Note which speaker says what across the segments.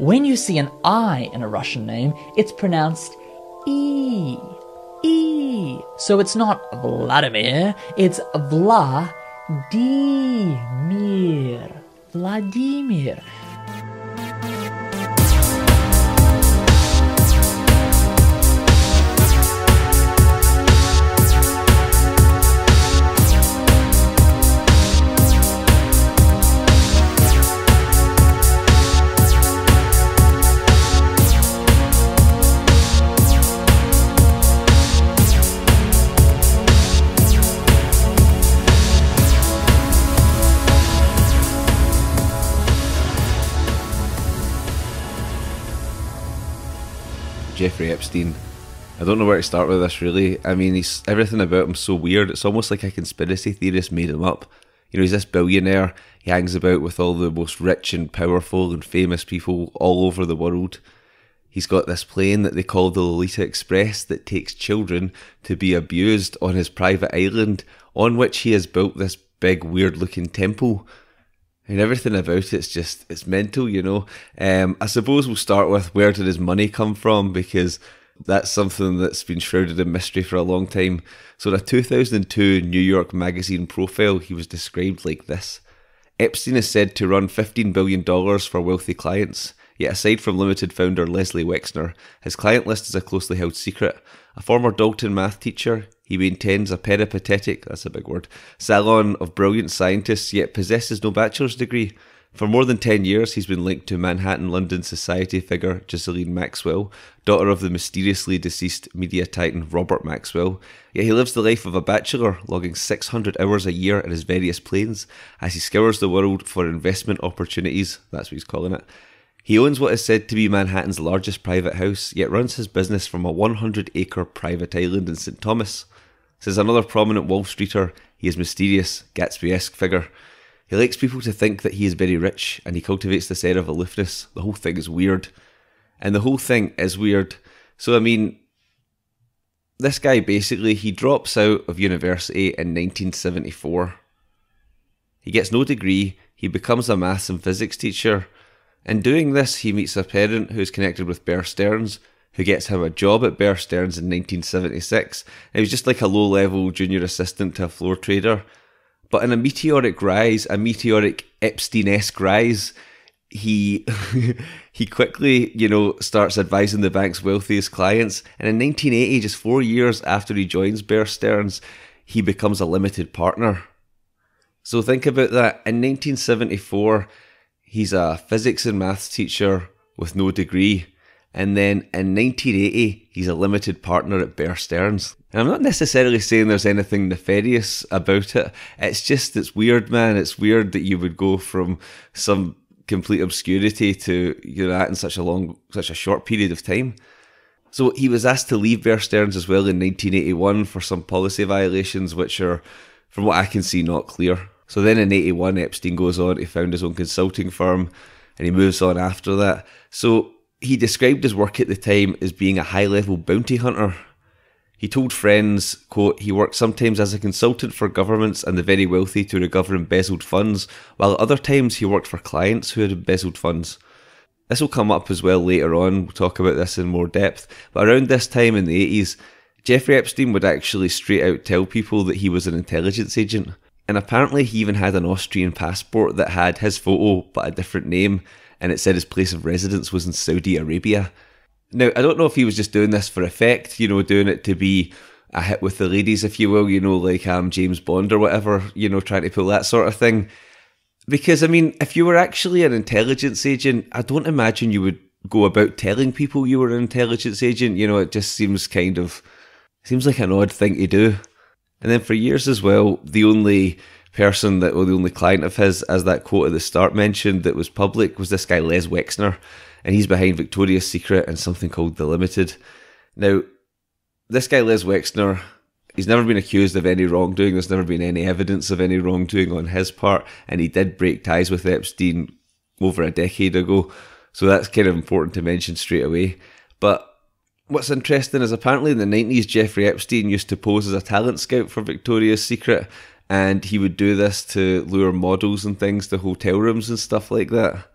Speaker 1: when you see an I in a Russian name, it's pronounced E. E. So it's not Vladimir, it's Vladimir. Vladimir.
Speaker 2: Jeffrey Epstein. I don't know where to start with this really. I mean, he's everything about him so weird. It's almost like a conspiracy theorist made him up. You know, he's this billionaire. He hangs about with all the most rich and powerful and famous people all over the world. He's got this plane that they call the Lolita Express that takes children to be abused on his private island, on which he has built this big, weird looking temple and everything about it's just it's mental, you know. Um, I suppose we'll start with where did his money come from because that's something that's been shrouded in mystery for a long time. So, in a 2002 New York Magazine profile, he was described like this: Epstein is said to run 15 billion dollars for wealthy clients. Yet, aside from Limited founder Leslie Wexner, his client list is a closely held secret. A former Dalton math teacher, he maintains a peripatetic, that's a big word, salon of brilliant scientists, yet possesses no bachelor's degree. For more than 10 years, he's been linked to Manhattan London society figure Ghislaine Maxwell, daughter of the mysteriously deceased media titan Robert Maxwell. Yet he lives the life of a bachelor, logging 600 hours a year in his various planes as he scours the world for investment opportunities, that's what he's calling it. He owns what is said to be Manhattan's largest private house, yet runs his business from a 100 acre private island in St. Thomas. Says another prominent Wall Streeter, he is a mysterious, Gatsby esque figure. He likes people to think that he is very rich and he cultivates this air of aloofness. The whole thing is weird. And the whole thing is weird. So, I mean, this guy basically he drops out of university in 1974. He gets no degree, he becomes a maths and physics teacher in doing this, he meets a parent who is connected with Bear Stearns, who gets him a job at Bear Stearns in 1976. he was just like a low level junior assistant to a floor trader. But in a meteoric rise, a meteoric Epstein esque rise, he he quickly, you know, starts advising the bank's wealthiest clients. And in 1980, just four years after he joins Bear Stearns, he becomes a limited partner. So think about that. In 1974, he's a physics and maths teacher with no degree. And then in 1980, he's a limited partner at Bear Stearns. And I'm not necessarily saying there's anything nefarious about it. It's just, it's weird, man. It's weird that you would go from some complete obscurity to you know that in such a long, such a short period of time. So he was asked to leave Bear Stearns as well in 1981 for some policy violations, which are, from what I can see, not clear. So then in 81, Epstein goes on to found his own consulting firm and he moves on after that. So he described his work at the time as being a high level bounty hunter. He told friends, quote, he worked sometimes as a consultant for governments and the very wealthy to recover embezzled funds, while other times he worked for clients who had embezzled funds. This will come up as well later on, we'll talk about this in more depth, but around this time in the 80s, Jeffrey Epstein would actually straight out tell people that he was an intelligence agent. And apparently, he even had an Austrian passport that had his photo but a different name, and it said his place of residence was in Saudi Arabia. Now, I don't know if he was just doing this for effect, you know, doing it to be a hit with the ladies, if you will, you know, like um, James Bond or whatever, you know, trying to pull that sort of thing. Because, I mean, if you were actually an intelligence agent, I don't imagine you would go about telling people you were an intelligence agent. You know, it just seems kind of, seems like an odd thing to do. And then for years as well, the only person that, or the only client of his, as that quote at the start mentioned, that was public was this guy Les Wexner, and he's behind Victoria's Secret and something called The Limited. Now, this guy Les Wexner, he's never been accused of any wrongdoing. There's never been any evidence of any wrongdoing on his part, and he did break ties with Epstein over a decade ago. So that's kind of important to mention straight away. But What's interesting is apparently in the 90s, Jeffrey Epstein used to pose as a talent scout for Victoria's Secret, and he would do this to lure models and things to hotel rooms and stuff like that.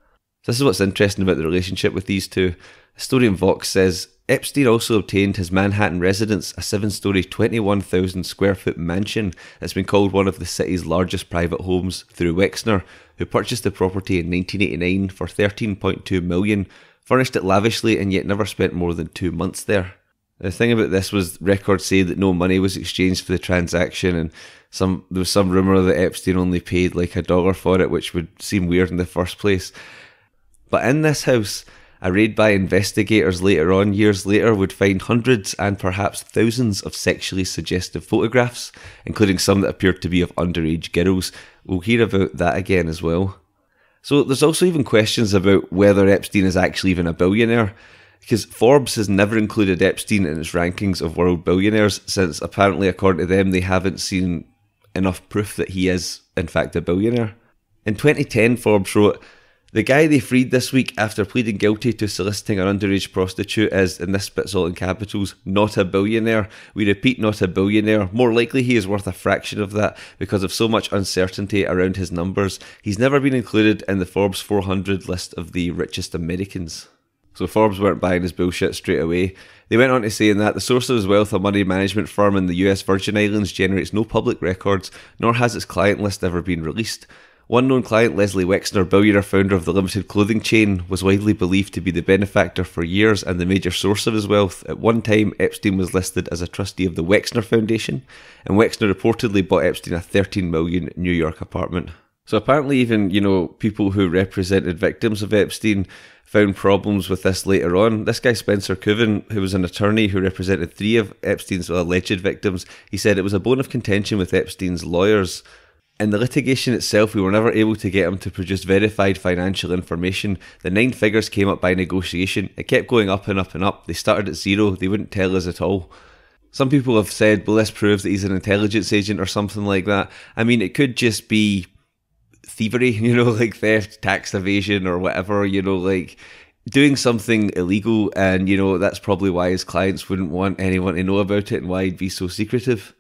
Speaker 2: This is what's interesting about the relationship with these two. Historian Vox says Epstein also obtained his Manhattan residence, a seven story, 21,000 square foot mansion that's been called one of the city's largest private homes, through Wexner, who purchased the property in 1989 for 13.2 million, furnished it lavishly, and yet never spent more than two months there. The thing about this was records say that no money was exchanged for the transaction, and some there was some rumor that Epstein only paid like a dollar for it, which would seem weird in the first place. But in this house, a raid by investigators later on, years later, would find hundreds and perhaps thousands of sexually suggestive photographs, including some that appeared to be of underage girls. We'll hear about that again as well. So there's also even questions about whether Epstein is actually even a billionaire, because Forbes has never included Epstein in its rankings of world billionaires, since apparently, according to them, they haven't seen enough proof that he is, in fact, a billionaire. In 2010, Forbes wrote, the guy they freed this week after pleading guilty to soliciting an underage prostitute is, in this bit's all in capitals, not a billionaire. We repeat, not a billionaire. More likely he is worth a fraction of that because of so much uncertainty around his numbers. He's never been included in the Forbes 400 list of the richest Americans. So Forbes weren't buying his bullshit straight away. They went on to say that the source of his wealth, a money management firm in the US Virgin Islands, generates no public records, nor has its client list ever been released. One known client, Leslie Wexner, billionaire founder of the limited clothing chain, was widely believed to be the benefactor for years and the major source of his wealth. At one time, Epstein was listed as a trustee of the Wexner Foundation, and Wexner reportedly bought Epstein a 13 million New York apartment. So apparently, even you know people who represented victims of Epstein found problems with this later on. This guy Spencer Kuvin, who was an attorney who represented three of Epstein's alleged victims, he said it was a bone of contention with Epstein's lawyers in the litigation itself, we were never able to get him to produce verified financial information. The nine figures came up by negotiation. It kept going up and up and up. They started at zero. They wouldn't tell us at all. Some people have said, well, this proves that he's an intelligence agent or something like that. I mean, it could just be thievery, you know, like theft, tax evasion, or whatever, you know, like doing something illegal. And, you know, that's probably why his clients wouldn't want anyone to know about it and why he'd be so secretive.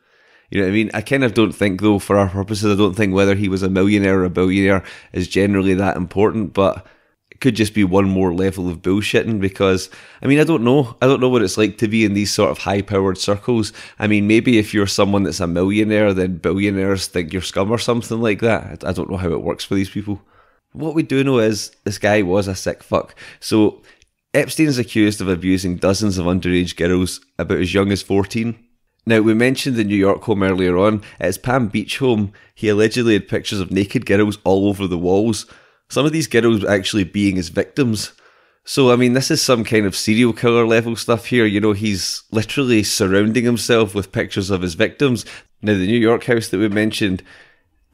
Speaker 2: You know what I mean? I kind of don't think, though, for our purposes, I don't think whether he was a millionaire or a billionaire is generally that important, but it could just be one more level of bullshitting because, I mean, I don't know. I don't know what it's like to be in these sort of high powered circles. I mean, maybe if you're someone that's a millionaire, then billionaires think you're scum or something like that. I don't know how it works for these people. What we do know is this guy was a sick fuck. So Epstein is accused of abusing dozens of underage girls about as young as 14. Now, we mentioned the New York home earlier on. At his Palm Beach home, he allegedly had pictures of naked girls all over the walls. Some of these girls actually being his victims. So, I mean, this is some kind of serial killer level stuff here. You know, he's literally surrounding himself with pictures of his victims. Now, the New York house that we mentioned,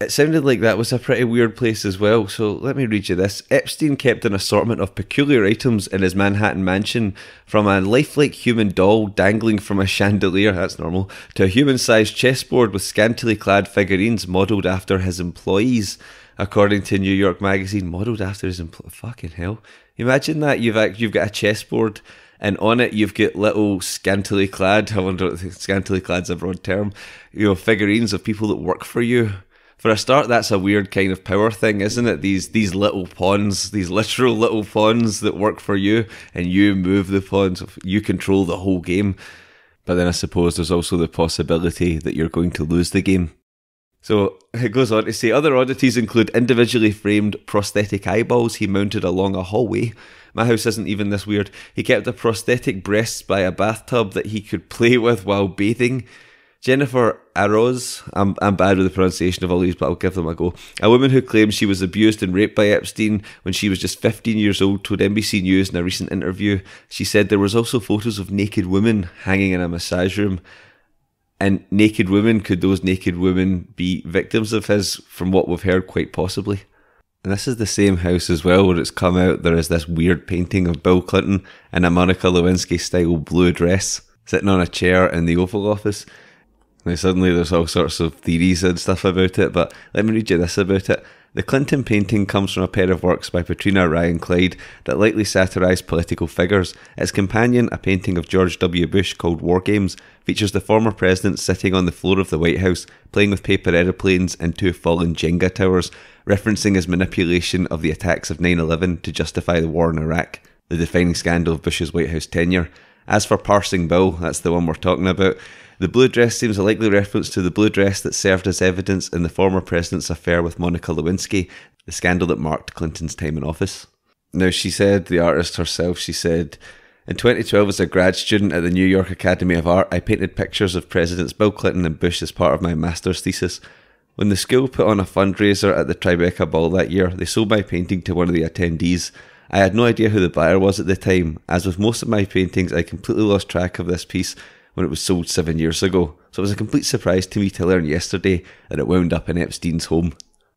Speaker 2: it sounded like that was a pretty weird place as well, so let me read you this. Epstein kept an assortment of peculiar items in his Manhattan mansion, from a lifelike human doll dangling from a chandelier, that's normal, to a human sized chessboard with scantily clad figurines modelled after his employees, according to New York Magazine. Modelled after his employees? Fucking hell. Imagine that you've, you've got a chessboard and on it you've got little scantily clad, I wonder if scantily clad's a broad term, you know, figurines of people that work for you for a start, that's a weird kind of power thing, isn't it? These these little pawns, these literal little pawns that work for you, and you move the pawns, you control the whole game. But then I suppose there's also the possibility that you're going to lose the game. So it goes on to say other oddities include individually framed prosthetic eyeballs he mounted along a hallway. My house isn't even this weird. He kept a prosthetic breasts by a bathtub that he could play with while bathing. Jennifer Araoz, I'm, I'm bad with the pronunciation of all these, but I'll give them a go. A woman who claims she was abused and raped by Epstein when she was just 15 years old told NBC News in a recent interview. She said there was also photos of naked women hanging in a massage room. And naked women, could those naked women be victims of his, from what we've heard, quite possibly? And this is the same house as well, where it's come out there is this weird painting of Bill Clinton in a Monica Lewinsky style blue dress sitting on a chair in the Oval Office. Now, suddenly there's all sorts of theories and stuff about it, but let me read you this about it. The Clinton painting comes from a pair of works by Petrina Ryan Kleid that lightly satirised political figures. Its companion, a painting of George W. Bush called War Games, features the former president sitting on the floor of the White House, playing with paper aeroplanes and two fallen Jenga towers, referencing his manipulation of the attacks of 9 11 to justify the war in Iraq, the defining scandal of Bush's White House tenure. As for Parsing Bill, that's the one we're talking about. The blue dress seems a likely reference to the blue dress that served as evidence in the former president's affair with Monica Lewinsky, the scandal that marked Clinton's time in office. Now, she said, the artist herself, she said, in 2012, as a grad student at the New York Academy of Art, I painted pictures of Presidents Bill Clinton and Bush as part of my master's thesis. When the school put on a fundraiser at the Tribeca Ball that year, they sold my painting to one of the attendees. I had no idea who the buyer was at the time. As with most of my paintings, I completely lost track of this piece when it was sold seven years ago. So it was a complete surprise to me to learn yesterday that it wound up in Epstein's home.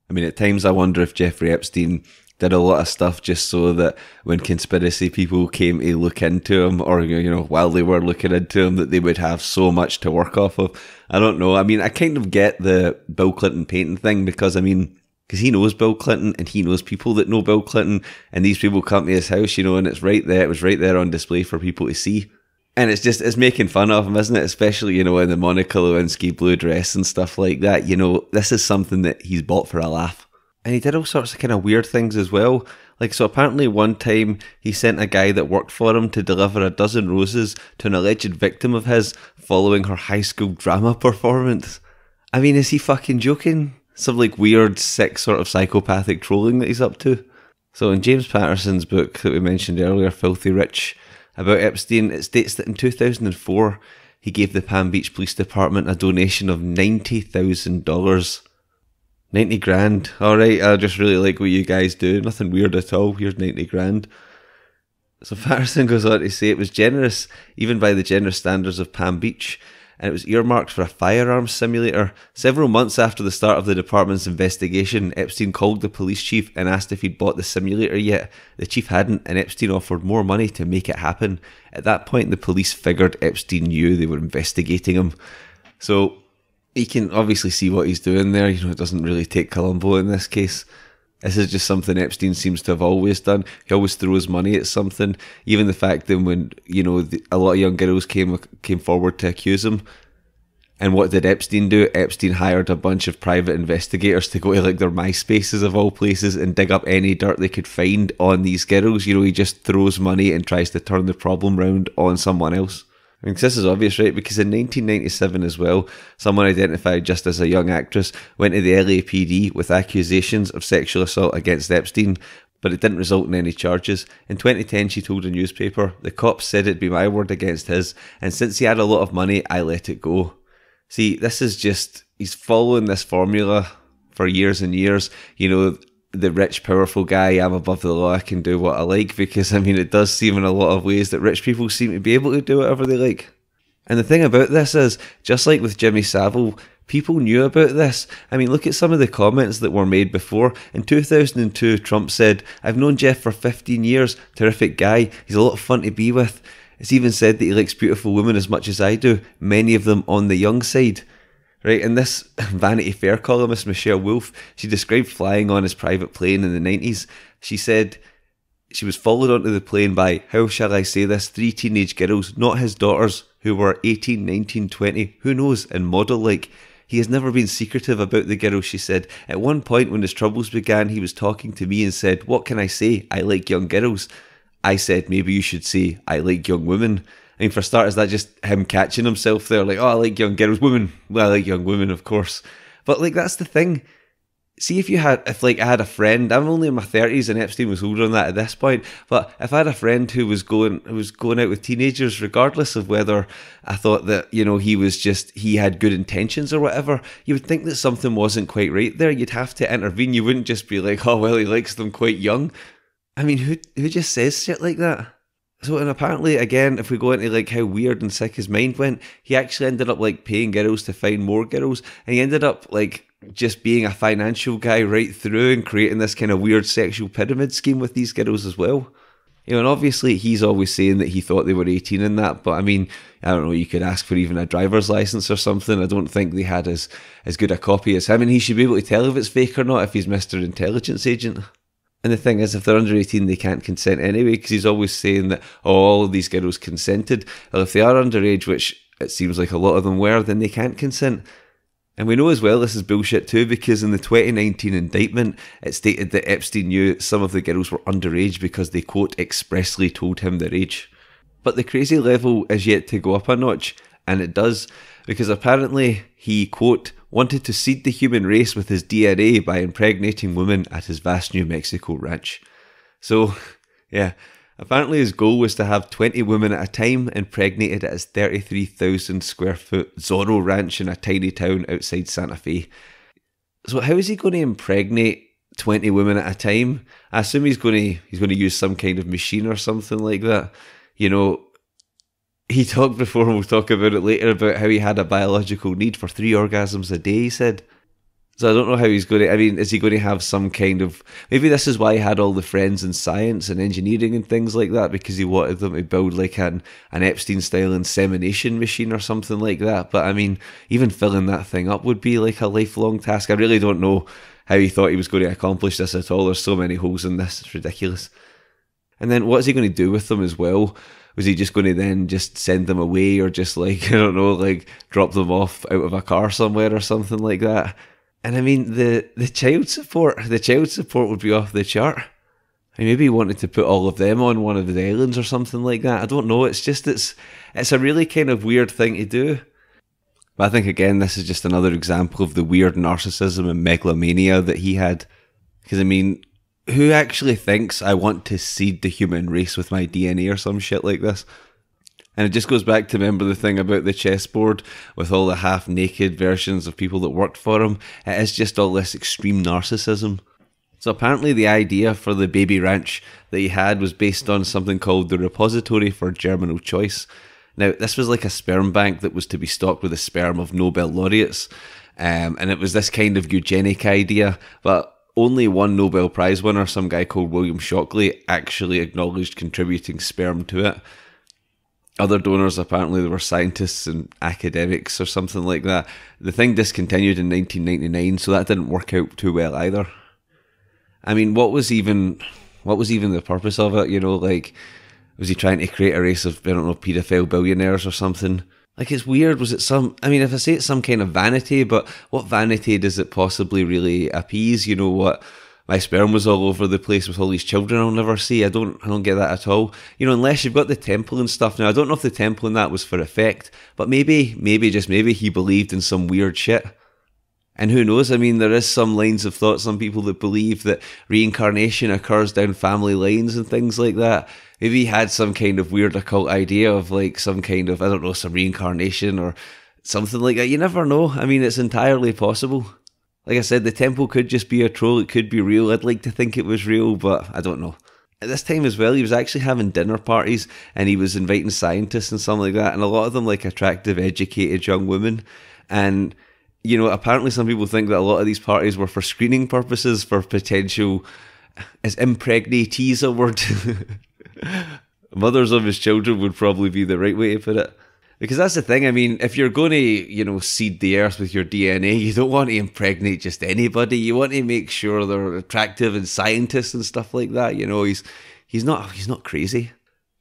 Speaker 2: I mean, at times I wonder if Jeffrey Epstein did a lot of stuff just so that when conspiracy people came to look into him, or you know, while they were looking into him, that they would have so much to work off of. I don't know. I mean, I kind of get the Bill Clinton painting thing because I mean, because he knows Bill Clinton and he knows people that know Bill Clinton, and these people come to his house, you know, and it's right there. It was right there on display for people to see and it's just it's making fun of him, isn't it? Especially you know in the Monica Lewinsky blue dress and stuff like that. You know, this is something that he's bought for a laugh, and he did all sorts of kind of weird things as well. Like so, apparently one time he sent a guy that worked for him to deliver a dozen roses to an alleged victim of his following her high school drama performance. I mean, is he fucking joking? Some like weird, sick sort of psychopathic trolling that he's up to. So in James Patterson's book that we mentioned earlier, Filthy Rich, about Epstein, it states that in 2004, he gave the Palm Beach Police Department a donation of $90,000. 90 grand. Alright, I just really like what you guys do. Nothing weird at all. Here's 90 grand. So Patterson goes on to say it was generous, even by the generous standards of Palm Beach, and it was earmarked for a firearms simulator. Several months after the start of the department's investigation, Epstein called the police chief and asked if he'd bought the simulator yet. The chief hadn't, and Epstein offered more money to make it happen. At that point, the police figured Epstein knew they were investigating him. So he can obviously see what he's doing there. You know, it doesn't really take Columbo in this case. This is just something Epstein seems to have always done. He always throws money at something. Even the fact that when you know the, a lot of young girls came came forward to accuse him, and what did Epstein do? Epstein hired a bunch of private investigators to go to like their MySpaces of all places and dig up any dirt they could find on these girls. You know, he just throws money and tries to turn the problem round on someone else. I mean, this is obvious, right? Because in 1997 as well, someone identified just as a young actress went to the LAPD with accusations of sexual assault against Epstein, but it didn't result in any charges. In 2010, she told a newspaper, The cops said it'd be my word against his, and since he had a lot of money, I let it go. See, this is just, he's following this formula for years and years. You know, the rich, powerful guy, I'm above the law, I can do what I like. Because, I mean, it does seem in a lot of ways that rich people seem to be able to do whatever they like. And the thing about this is, just like with Jimmy Savile, people knew about this. I mean, look at some of the comments that were made before. In 2002, Trump said, I've known Jeff for 15 years, terrific guy, he's a lot of fun to be with. It's even said that he likes beautiful women as much as I do, many of them on the young side. Right, and this Vanity Fair columnist, Michelle Wolf, she described flying on his private plane in the 90s. She said she was followed onto the plane by, how shall I say this, three teenage girls, not his daughters, who were 18, 19, 20, who knows, and model like. He has never been secretive about the girls, she said. At one point, when his troubles began, he was talking to me and said, What can I say? I like young girls. I said, Maybe you should say, I like young women. I mean, for starters, that just him catching himself there, like, oh, I like young girls, women. Well, I like young women, of course. But like, that's the thing. See if you had, if like I had a friend, I'm only in my thirties, and Epstein was older than that at this point. But if I had a friend who was going, who was going out with teenagers, regardless of whether I thought that you know he was just he had good intentions or whatever, you would think that something wasn't quite right there. You'd have to intervene. You wouldn't just be like, oh well, he likes them quite young. I mean, who who just says shit like that? So, and apparently, again, if we go into like how weird and sick his mind went, he actually ended up like paying girls to find more girls, and he ended up like just being a financial guy right through and creating this kind of weird sexual pyramid scheme with these girls as well. You know, and obviously he's always saying that he thought they were 18 in that, but I mean, I don't know, you could ask for even a driver's license or something. I don't think they had as, as good a copy as him, and he should be able to tell if it's fake or not if he's Mr. Intelligence Agent. And the thing is, if they're under 18, they can't consent anyway, because he's always saying that, oh, all these girls consented. Well, if they are underage, which it seems like a lot of them were, then they can't consent. And we know as well this is bullshit too, because in the 2019 indictment, it stated that Epstein knew some of the girls were underage because they, quote, expressly told him their age. But the crazy level is yet to go up a notch, and it does, because apparently he, quote, wanted to seed the human race with his DNA by impregnating women at his vast New Mexico ranch. So, yeah, Apparently, his goal was to have 20 women at a time impregnated at his 33,000 square foot Zorro ranch in a tiny town outside Santa Fe. So, how is he going to impregnate 20 women at a time? I assume he's going to he's going to use some kind of machine or something like that. You know, he talked before, and we'll talk about it later, about how he had a biological need for three orgasms a day, he said. So I don't know how he's going to. I mean, is he going to have some kind of? Maybe this is why he had all the friends in science and engineering and things like that because he wanted them to build like an an Epstein style insemination machine or something like that. But I mean, even filling that thing up would be like a lifelong task. I really don't know how he thought he was going to accomplish this at all. There's so many holes in this; it's ridiculous. And then what is he going to do with them as well? Was he just going to then just send them away or just like I don't know, like drop them off out of a car somewhere or something like that? And I mean the the child support the child support would be off the chart. I mean, maybe he wanted to put all of them on one of the islands or something like that. I don't know. It's just it's it's a really kind of weird thing to do. But I think again, this is just another example of the weird narcissism and megalomania that he had. Because I mean, who actually thinks I want to seed the human race with my DNA or some shit like this? And it just goes back to remember the thing about the chessboard with all the half naked versions of people that worked for him. It is just all this extreme narcissism. So apparently, the idea for the baby ranch that he had was based on something called the Repository for Germinal Choice. Now, this was like a sperm bank that was to be stocked with the sperm of Nobel laureates. Um, and it was this kind of eugenic idea, but only one Nobel Prize winner, some guy called William Shockley, actually acknowledged contributing sperm to it other donors apparently there were scientists and academics or something like that. The thing discontinued in 1999, so that didn't work out too well either. I mean, what was even what was even the purpose of it? You know, like was he trying to create a race of I don't know pedophile billionaires or something? Like it's weird. Was it some? I mean, if I say it's some kind of vanity, but what vanity does it possibly really appease? You know what? my sperm was all over the place with all these children I'll never see. I don't I don't get that at all. You know, unless you've got the temple and stuff. Now I don't know if the temple and that was for effect, but maybe, maybe just maybe he believed in some weird shit. And who knows? I mean, there is some lines of thought, some people that believe that reincarnation occurs down family lines and things like that. Maybe he had some kind of weird occult idea of like some kind of, I don't know, some reincarnation or something like that. You never know. I mean, it's entirely possible. Like I said, the temple could just be a troll, it could be real. I'd like to think it was real, but I don't know. At this time as well, he was actually having dinner parties and he was inviting scientists and something like that, and a lot of them like attractive, educated young women. And, you know, apparently some people think that a lot of these parties were for screening purposes for potential, as impregnatees a word? Mothers of his children would probably be the right way to put it. Because that's the thing. I mean, if you're going to, you know, seed the earth with your DNA, you don't want to impregnate just anybody. You want to make sure they're attractive and scientists and stuff like that. You know, he's he's not he's not crazy.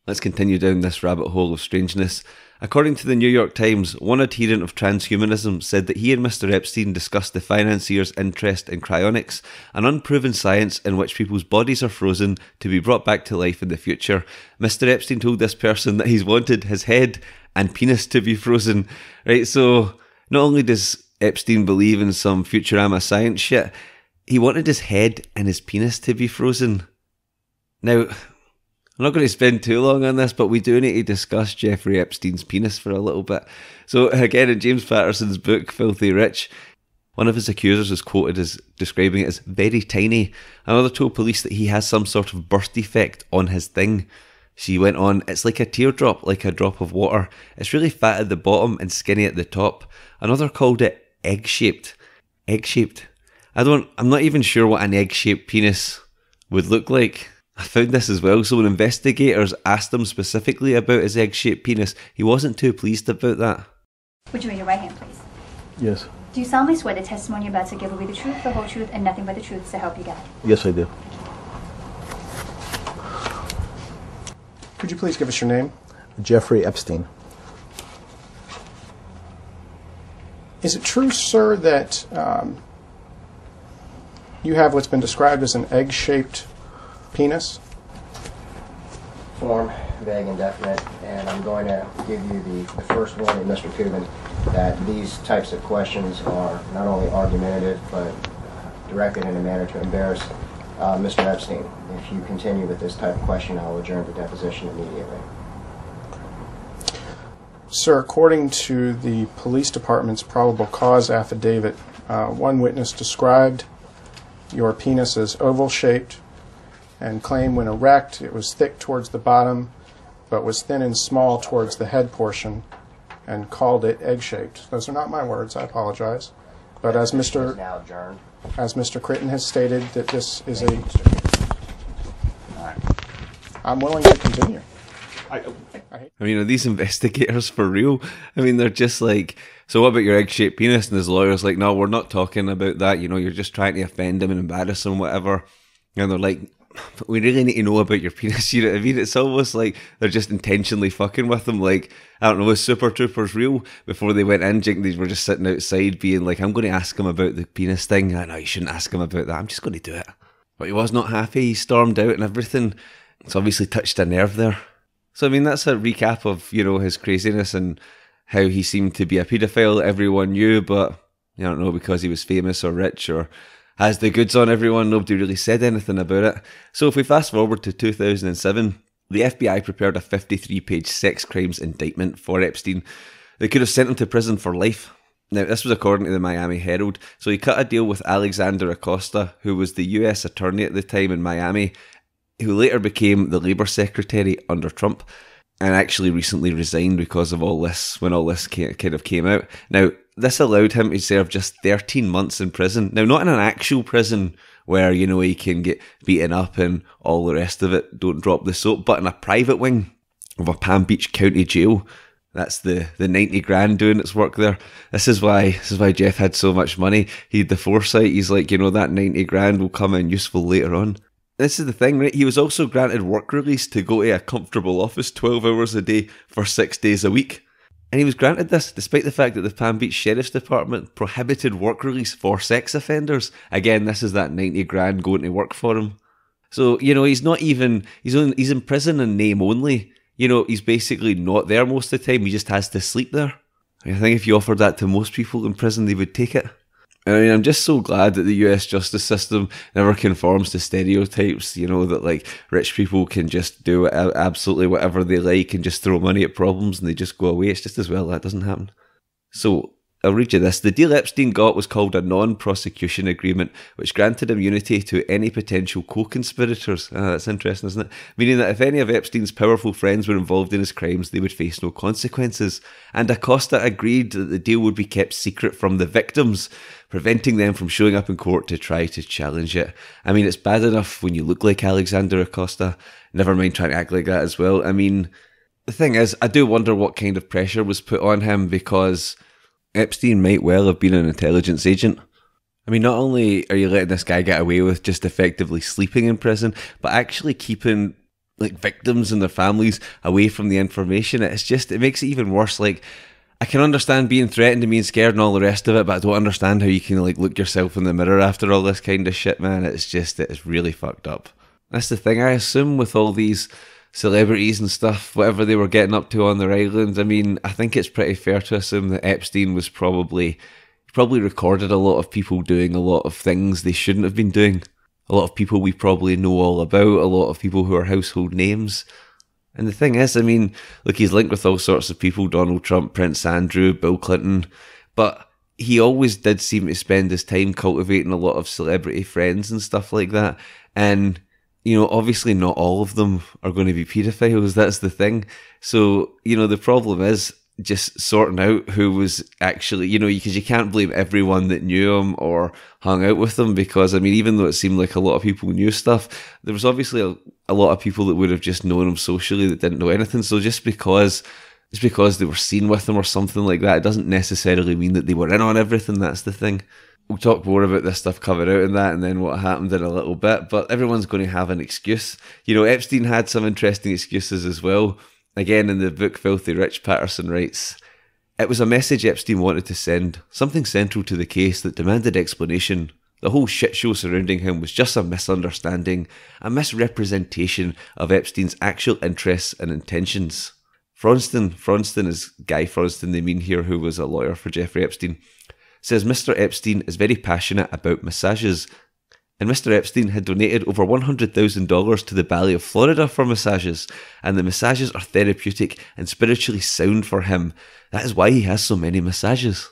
Speaker 2: Let's continue down this rabbit hole of strangeness. According to the New York Times, one adherent of transhumanism said that he and Mr. Epstein discussed the financier's interest in cryonics, an unproven science in which people's bodies are frozen to be brought back to life in the future. Mr. Epstein told this person that he's wanted his head and penis to be frozen. Right, so not only does Epstein believe in some Futurama science shit, he wanted his head and his penis to be frozen. Now, I'm not going to spend too long on this, but we do need to discuss Jeffrey Epstein's penis for a little bit. So, again, in James Patterson's book, Filthy Rich, one of his accusers is quoted as describing it as very tiny. Another told police that he has some sort of birth defect on his thing. She went on, it's like a teardrop, like a drop of water. It's really fat at the bottom and skinny at the top. Another called it egg shaped. Egg shaped. I don't, I'm not even sure what an egg shaped penis would look like. I found this as well. So when investigators asked him specifically about his egg shaped penis, he wasn't too pleased about that.
Speaker 3: Would you raise your right hand, please?
Speaker 4: Yes.
Speaker 3: Do you solemnly swear the testimony you're about to give will be the truth, the whole truth, and nothing but the truth to help you God?
Speaker 4: Yes, I do.
Speaker 5: Could you please give us your name?
Speaker 4: Jeffrey Epstein.
Speaker 5: Is it true, sir, that um, you have what's been described as an egg shaped penis?
Speaker 6: form, vague and definite, and I'm going to give you the, the first warning, Mr. Kuvin, that these types of questions are not only argumentative, but uh, directed in a manner to embarrass uh, Mr. Epstein. If you continue with this type of question, I will adjourn the deposition immediately.
Speaker 5: Sir, according to the police department's probable cause affidavit, uh, one witness described your penis as oval shaped and claimed when erect it was thick towards the bottom but was thin and small towards the head portion and called it egg shaped. Those are not my words, I apologize. But as Mr.
Speaker 6: now adjourned.
Speaker 5: as Mr. Critton has stated that this is a I'm willing to continue.
Speaker 2: I mean, are these investigators for real? I mean, they're just like, so what about your egg shaped penis? And his lawyer's like, no, we're not talking about that. You know, you're just trying to offend him and embarrass him, whatever. And they're like, we really need to know about your penis. You know what I mean? It's almost like they're just intentionally fucking with them. Like, I don't know, was Super Troopers real? Before they went in, Jink, they were just sitting outside being like, I'm going to ask him about the penis thing. I know you shouldn't ask him about that. I'm just going to do it. But he was not happy. He stormed out and everything. It's obviously touched a nerve there. So I mean, that's a recap of you know his craziness and how he seemed to be a paedophile. Everyone knew, but you don't know because he was famous or rich or has the goods on everyone. Nobody really said anything about it. So if we fast forward to 2007, the FBI prepared a 53-page sex crimes indictment for Epstein. They could have sent him to prison for life. Now, this was according to the Miami Herald. So he cut a deal with Alexander Acosta, who was the US attorney at the time in Miami, who later became the Labour Secretary under Trump and actually recently resigned because of all this when all this kind of came out. Now, this allowed him to serve just 13 months in prison. Now, not in an actual prison where, you know, he can get beaten up and all the rest of it, don't drop the soap, but in a private wing of a Palm Beach County jail. That's the, the 90 grand doing its work there. This is why this is why Jeff had so much money. He had the foresight. He's like, you know, that 90 grand will come in useful later on. This is the thing, right? He was also granted work release to go to a comfortable office 12 hours a day for six days a week. And he was granted this despite the fact that the Palm Beach Sheriff's Department prohibited work release for sex offenders. Again, this is that 90 grand going to work for him. So, you know, he's not even, he's, only, he's in prison in name only. You know, he's basically not there most of the time. He just has to sleep there. I think if you offered that to most people in prison, they would take it. I mean, I'm just so glad that the US justice system never conforms to stereotypes, you know, that like rich people can just do absolutely whatever they like and just throw money at problems and they just go away. It's just as well that doesn't happen. So, I'll read you this. The deal Epstein got was called a non prosecution agreement, which granted immunity to any potential co conspirators. Ah, that's interesting, isn't it? Meaning that if any of Epstein's powerful friends were involved in his crimes, they would face no consequences. And Acosta agreed that the deal would be kept secret from the victims, preventing them from showing up in court to try to challenge it. I mean, it's bad enough when you look like Alexander Acosta, never mind trying to act like that as well. I mean, the thing is, I do wonder what kind of pressure was put on him because Epstein might well have been an intelligence agent. I mean, not only are you letting this guy get away with just effectively sleeping in prison, but actually keeping like victims and their families away from the information. It's just it makes it even worse. Like I can understand being threatened and being scared and all the rest of it, but I don't understand how you can like look yourself in the mirror after all this kind of shit, man. It's just it's really fucked up. That's the thing. I assume with all these celebrities and stuff, whatever they were getting up to on their island. I mean, I think it's pretty fair to assume that Epstein was probably probably recorded a lot of people doing a lot of things they shouldn't have been doing. A lot of people we probably know all about, a lot of people who are household names. And the thing is, I mean, look, he's linked with all sorts of people Donald Trump, Prince Andrew, Bill Clinton, but he always did seem to spend his time cultivating a lot of celebrity friends and stuff like that. And you know, obviously not all of them are going to be paedophiles. That's the thing. So, you know, the problem is just sorting out who was actually, you know, because you can't blame everyone that knew him or hung out with him because, I mean, even though it seemed like a lot of people knew stuff, there was obviously a, a lot of people that would have just known him socially that didn't know anything. So just because just because they were seen with him or something like that, it doesn't necessarily mean that they were in on everything. That's the thing. We'll talk more about this stuff covered out in that and then what happened in a little bit, but everyone's going to have an excuse. You know, Epstein had some interesting excuses as well. Again, in the book Filthy Rich, Patterson writes, It was a message Epstein wanted to send, something central to the case that demanded explanation. The whole shit show surrounding him was just a misunderstanding, a misrepresentation of Epstein's actual interests and intentions. Fronstin, Fronstin is Guy Fronstin, they mean here, who was a lawyer for Jeffrey Epstein, says Mr. Epstein is very passionate about massages and Mr. Epstein had donated over $100,000 to the Ballet of Florida for massages, and the massages are therapeutic and spiritually sound for him. That is why he has so many massages.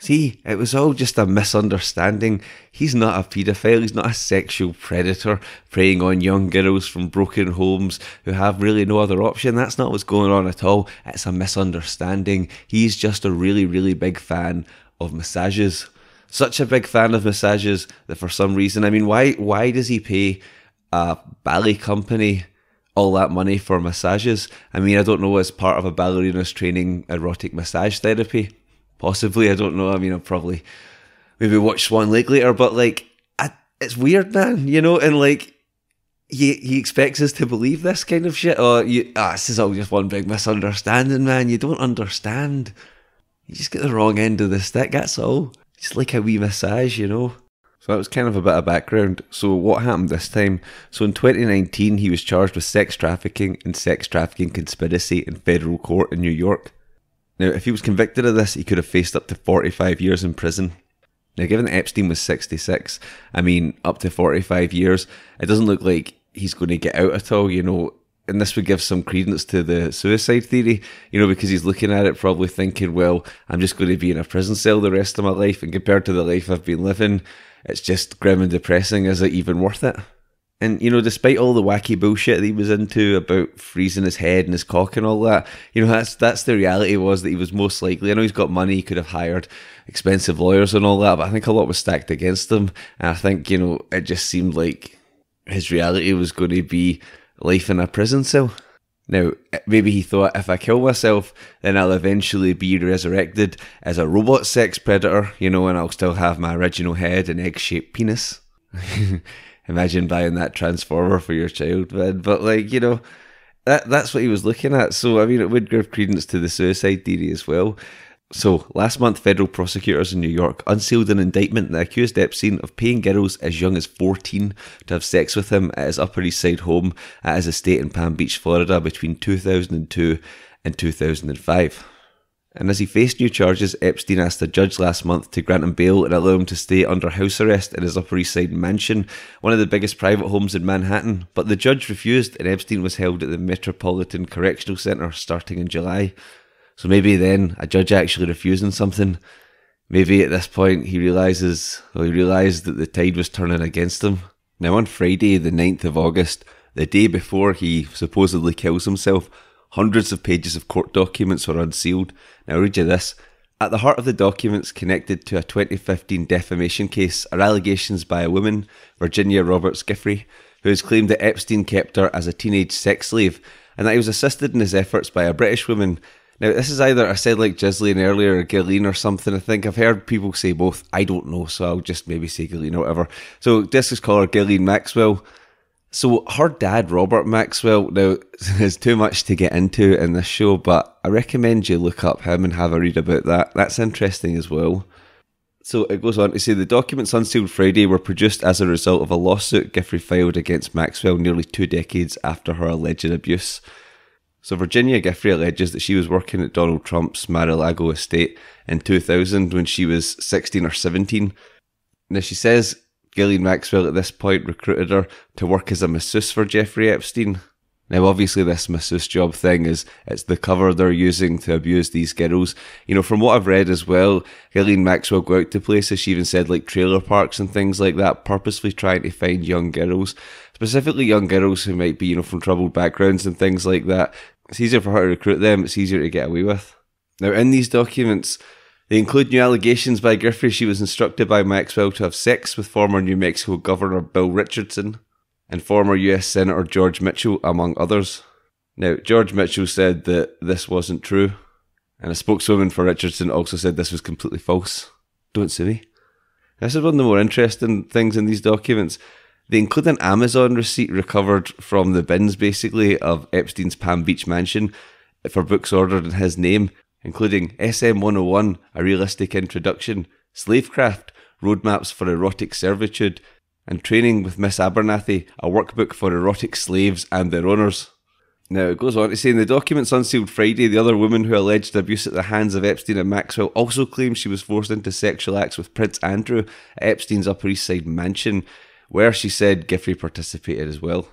Speaker 2: See, it was all just a misunderstanding. He's not a paedophile, he's not a sexual predator preying on young girls from broken homes who have really no other option. That's not what's going on at all. It's a misunderstanding. He's just a really, really big fan of massages such a big fan of massages that for some reason, I mean, why why does he pay a ballet company all that money for massages? I mean, I don't know as part of a ballerina's training erotic massage therapy. Possibly, I don't know. I mean, I'll probably maybe watch Swan Lake later, but like, I, it's weird, man. You know, and like. He, he expects us to believe this kind of shit. Or you, ah, this is all just one big misunderstanding, man. You don't understand. You just get the wrong end of the stick. That's all. It's like a wee massage, you know. So that was kind of a bit of background. So what happened this time? So in 2019, he was charged with sex trafficking and sex trafficking conspiracy in federal court in New York. Now, if he was convicted of this, he could have faced up to 45 years in prison. Now, given that Epstein was 66, I mean, up to 45 years, it doesn't look like he's going to get out at all. You know, and this would give some credence to the suicide theory, you know, because he's looking at it probably thinking, well, I'm just going to be in a prison cell the rest of my life, and compared to the life I've been living, it's just grim and depressing. Is it even worth it? And you know, despite all the wacky bullshit that he was into about freezing his head and his cock and all that, you know, that's that's the reality was that he was most likely. I know he's got money; he could have hired expensive lawyers and all that, but I think a lot was stacked against him. And I think you know, it just seemed like his reality was going to be life in a prison cell. Now, maybe he thought if I kill myself, then I'll eventually be resurrected as a robot sex predator, you know, and I'll still have my original head and egg shaped penis. Imagine buying that transformer for your child, man. But, like, you know, that that's what he was looking at. So, I mean, it would give credence to the suicide theory as well. So, last month, federal prosecutors in New York unsealed an indictment that accused Epstein of paying girls as young as 14 to have sex with him at his Upper East Side home at his estate in Palm Beach, Florida between 2002 and 2005. And as he faced new charges, Epstein asked a judge last month to grant him bail and allow him to stay under house arrest in his Upper East Side mansion, one of the biggest private homes in Manhattan. But the judge refused, and Epstein was held at the Metropolitan Correctional Center starting in July. So maybe then a judge actually refusing something, maybe at this point he realizes, or he realized that the tide was turning against him. Now on Friday, the 9th of August, the day before he supposedly kills himself, hundreds of pages of court documents were unsealed. Now I'll read you this. At the heart of the documents connected to a 2015 defamation case are allegations by a woman, Virginia Roberts Giuffre, who has claimed that Epstein kept her as a teenage sex slave and that he was assisted in his efforts by a British woman now, this is either I said like Ghislaine earlier or Ghislaine or something. I think I've heard people say both. I don't know, so I'll just maybe say Ghislaine or whatever. So this is called Ghislaine Maxwell. So her dad, Robert Maxwell, now is too much to get into in this show, but I recommend you look up him and have a read about that. That's interesting as well. So it goes on to say the documents unsealed Friday were produced as a result of a lawsuit Giuffre filed against Maxwell nearly two decades after her alleged abuse. So Virginia Giuffre alleges that she was working at Donald Trump's Mar-a-Lago estate in 2000 when she was 16 or 17. Now she says Ghislaine Maxwell at this point recruited her to work as a masseuse for Jeffrey Epstein. Now, obviously, this masseuse job thing is it's the cover they're using to abuse these girls. You know, from what I've read as well, Ghislaine Maxwell go out to places. She even said like trailer parks and things like that, purposely trying to find young girls, specifically young girls who might be you know from troubled backgrounds and things like that. It's easier for her to recruit them. It's easier to get away with. Now, in these documents, they include new allegations by Giuffre she was instructed by Maxwell to have sex with former New Mexico Governor Bill Richardson and former US Senator George Mitchell, among others. Now, George Mitchell said that this wasn't true, and a spokeswoman for Richardson also said this was completely false. Don't sue me. This is one of the more interesting things in these documents. They include an Amazon receipt recovered from the bins, basically, of Epstein's Palm Beach mansion for books ordered in his name, including SM 101, A Realistic Introduction, Slavecraft, Roadmaps for Erotic Servitude, and Training with Miss Abernathy, a workbook for erotic slaves and their owners. Now, it goes on to say in the documents unsealed Friday, the other woman who alleged abuse at the hands of Epstein and Maxwell also claims she was forced into sexual acts with Prince Andrew at Epstein's Upper East Side mansion, where she said Giuffre participated as well.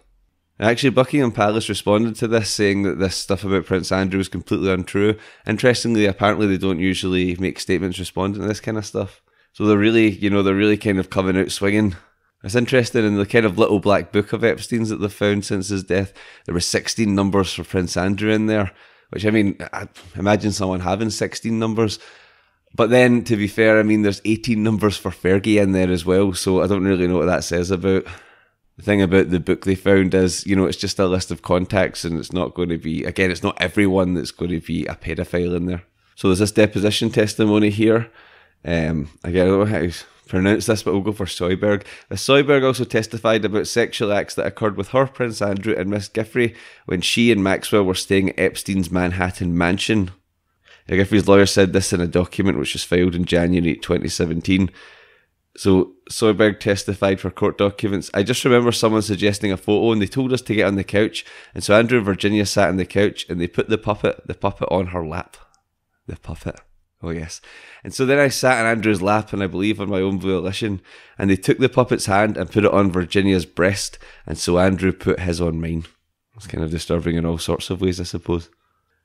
Speaker 2: Actually, Buckingham Palace responded to this, saying that this stuff about Prince Andrew is completely untrue. Interestingly, apparently they don't usually make statements responding to this kind of stuff. So they're really, you know, they're really kind of coming out swinging. It's interesting in the kind of little black book of Epstein's that they've found since his death. There were 16 numbers for Prince Andrew in there, which I mean, I imagine someone having 16 numbers. But then, to be fair, I mean, there's 18 numbers for Fergie in there as well, so I don't really know what that says about the thing about the book they found is, you know, it's just a list of contacts and it's not going to be, again, it's not everyone that's going to be a pedophile in there. So there's this deposition testimony here. Um, again, I don't know how to pronounce this, but we'll go for Soyberg. The Soyberg also testified about sexual acts that occurred with her, Prince Andrew, and Miss Giuffre when she and Maxwell were staying at Epstein's Manhattan mansion. Giuffre's lawyer said this in a document which was filed in January 2017. So Soyberg testified for court documents. I just remember someone suggesting a photo and they told us to get on the couch. And so Andrew and Virginia sat on the couch and they put the puppet, the puppet on her lap. The puppet. Oh yes. And so then I sat on Andrew's lap and I believe on my own volition. And they took the puppet's hand and put it on Virginia's breast. And so Andrew put his on mine. It's kind of disturbing in all sorts of ways, I suppose.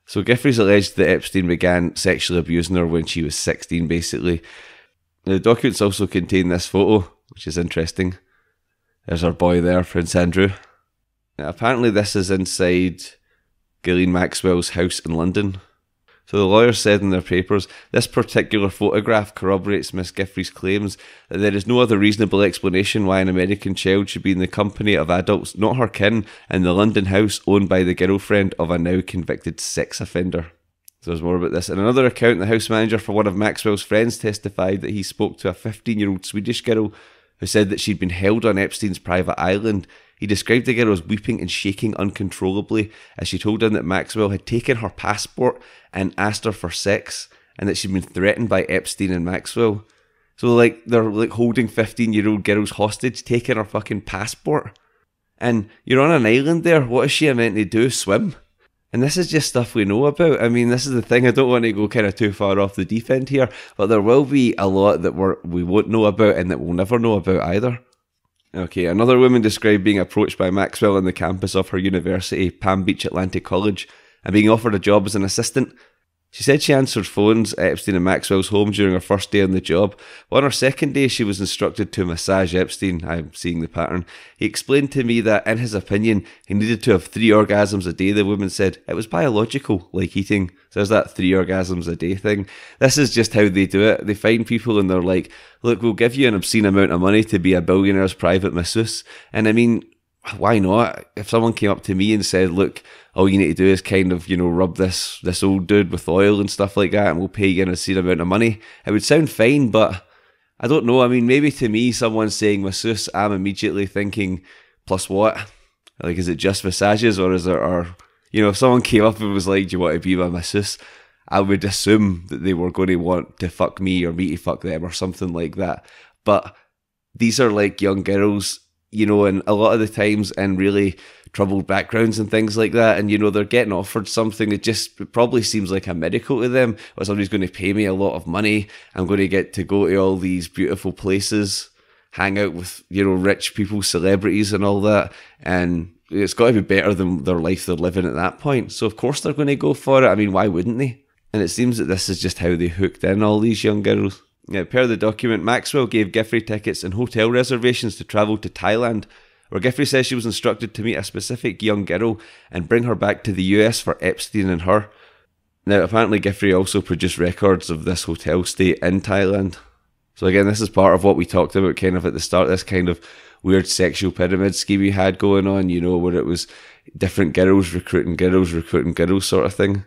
Speaker 2: So Giuffre's alleged that Epstein began sexually abusing her when she was 16, basically. The documents also contain this photo, which is interesting. There's our boy there, Prince Andrew. Now, apparently, this is inside Ghislaine Maxwell's house in London. So the lawyers said in their papers, this particular photograph corroborates Miss Giuffre's claims that there is no other reasonable explanation why an American child should be in the company of adults not her kin in the London house owned by the girlfriend of a now convicted sex offender. So there's more about this. In another account, the house manager for one of Maxwell's friends testified that he spoke to a 15 year old Swedish girl who said that she'd been held on Epstein's private island. He described the girl as weeping and shaking uncontrollably as she told him that Maxwell had taken her passport and asked her for sex and that she'd been threatened by Epstein and Maxwell. So like they're like holding 15 year old girls hostage, taking her fucking passport. And you're on an island there, what is she meant to do? Swim? And this is just stuff we know about. I mean, this is the thing. I don't want to go kind of too far off the deep end here, but there will be a lot that we're, we won't know about and that we'll never know about either. Okay, another woman described being approached by Maxwell on the campus of her university, Palm Beach Atlantic College, and being offered a job as an assistant she said she answered phones at Epstein and Maxwell's home during her first day on the job. On her second day, she was instructed to massage Epstein. I'm seeing the pattern. He explained to me that, in his opinion, he needed to have three orgasms a day. The woman said it was biological, like eating. So there's that three orgasms a day thing. This is just how they do it. They find people and they're like, look, we'll give you an obscene amount of money to be a billionaire's private masseuse. And I mean, why not? If someone came up to me and said, look, all you need to do is kind of, you know, rub this this old dude with oil and stuff like that, and we'll pay you an obscene amount of money. It would sound fine, but I don't know. I mean, maybe to me, someone saying masseuse, I'm immediately thinking, plus what? Like, is it just massages, or is there, or you know, if someone came up and was like, "Do you want to be my masseuse?" I would assume that they were going to want to fuck me or me to fuck them or something like that. But these are like young girls, you know, and a lot of the times in really troubled backgrounds and things like that. And, you know, they're getting offered something that just probably seems like a miracle to them, or somebody's going to pay me a lot of money. I'm going to get to go to all these beautiful places, hang out with, you know, rich people, celebrities, and all that. And it's got to be better than their life they're living at that point. So, of course, they're going to go for it. I mean, why wouldn't they? And it seems that this is just how they hooked in all these young girls. Yeah, per the document, Maxwell gave Giuffre tickets and hotel reservations to travel to Thailand where Giuffre says she was instructed to meet a specific young girl and bring her back to the US for Epstein and her. Now, apparently, Giuffre also produced records of this hotel stay in Thailand. So, again, this is part of what we talked about kind of at the start this kind of weird sexual pyramid scheme he had going on, you know, where it was different girls recruiting girls, recruiting girls sort of thing.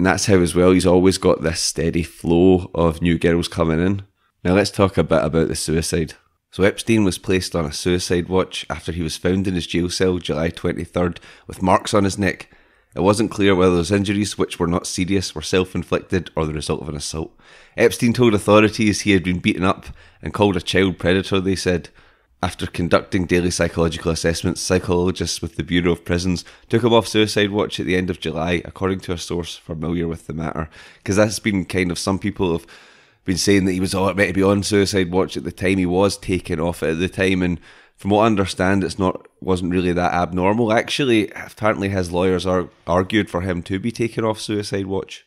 Speaker 2: And that's how, as well, he's always got this steady flow of new girls coming in. Now, let's talk a bit about the suicide. So, Epstein was placed on a suicide watch after he was found in his jail cell July 23rd with marks on his neck. It wasn't clear whether those injuries, which were not serious, were self inflicted or the result of an assault. Epstein told authorities he had been beaten up and called a child predator, they said. After conducting daily psychological assessments, psychologists with the Bureau of Prisons took him off suicide watch at the end of July, according to a source familiar with the matter. Because that's been kind of some people have been saying that he was oh, meant to be on suicide watch at the time. He was taken off at the time, and from what I understand, it's not wasn't really that abnormal. Actually, apparently his lawyers are argued for him to be taken off suicide watch.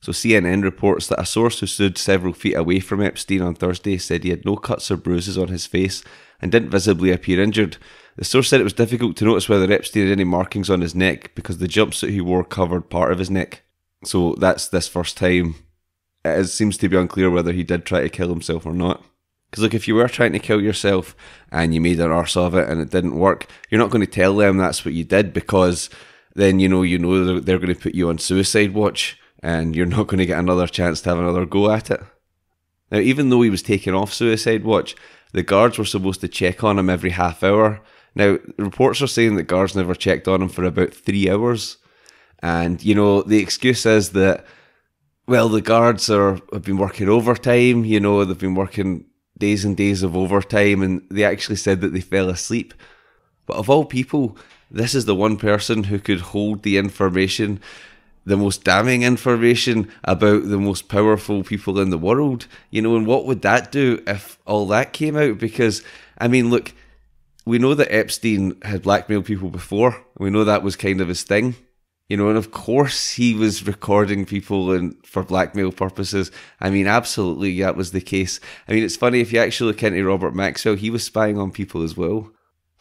Speaker 2: So CNN reports that a source who stood several feet away from Epstein on Thursday said he had no cuts or bruises on his face and didn't visibly appear injured. The source said it was difficult to notice whether Epstein had any markings on his neck because the jumpsuit he wore covered part of his neck. So that's this first time. It seems to be unclear whether he did try to kill himself or not. Because look, if you were trying to kill yourself and you made an arse of it and it didn't work, you're not going to tell them that's what you did because then you know you know they're going to put you on suicide watch and you're not going to get another chance to have another go at it. Now, even though he was taken off suicide watch, the guards were supposed to check on him every half hour. Now, reports are saying that guards never checked on him for about three hours. And, you know, the excuse is that, well, the guards are have been working overtime, you know, they've been working days and days of overtime, and they actually said that they fell asleep. But of all people, this is the one person who could hold the information the most damning information about the most powerful people in the world. You know, and what would that do if all that came out? Because, I mean, look, we know that Epstein had blackmailed people before. We know that was kind of his thing. You know, and of course he was recording people and for blackmail purposes. I mean, absolutely, that was the case. I mean, it's funny if you actually look into Robert Maxwell, he was spying on people as well.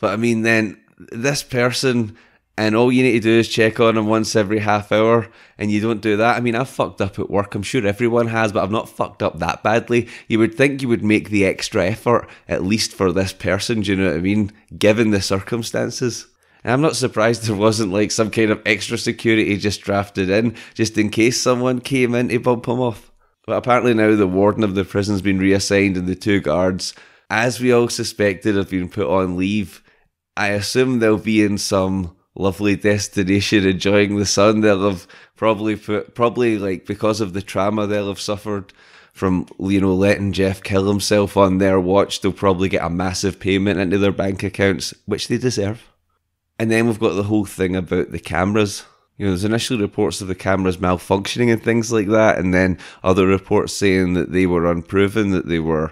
Speaker 2: But I mean, then this person and all you need to do is check on them once every half hour and you don't do that. I mean, I've fucked up at work. I'm sure everyone has, but I've not fucked up that badly. You would think you would make the extra effort, at least for this person, do you know what I mean? Given the circumstances. And I'm not surprised there wasn't like some kind of extra security just drafted in, just in case someone came in to bump him off. But apparently now the warden of the prison's been reassigned and the two guards, as we all suspected, have been put on leave. I assume they'll be in some lovely destination, enjoying the sun. They'll have probably put, probably like because of the trauma they'll have suffered from you know letting Jeff kill himself on their watch. They'll probably get a massive payment into their bank accounts, which they deserve. And then we've got the whole thing about the cameras. You know, there's initially reports of the cameras malfunctioning and things like that, and then other reports saying that they were unproven, that they were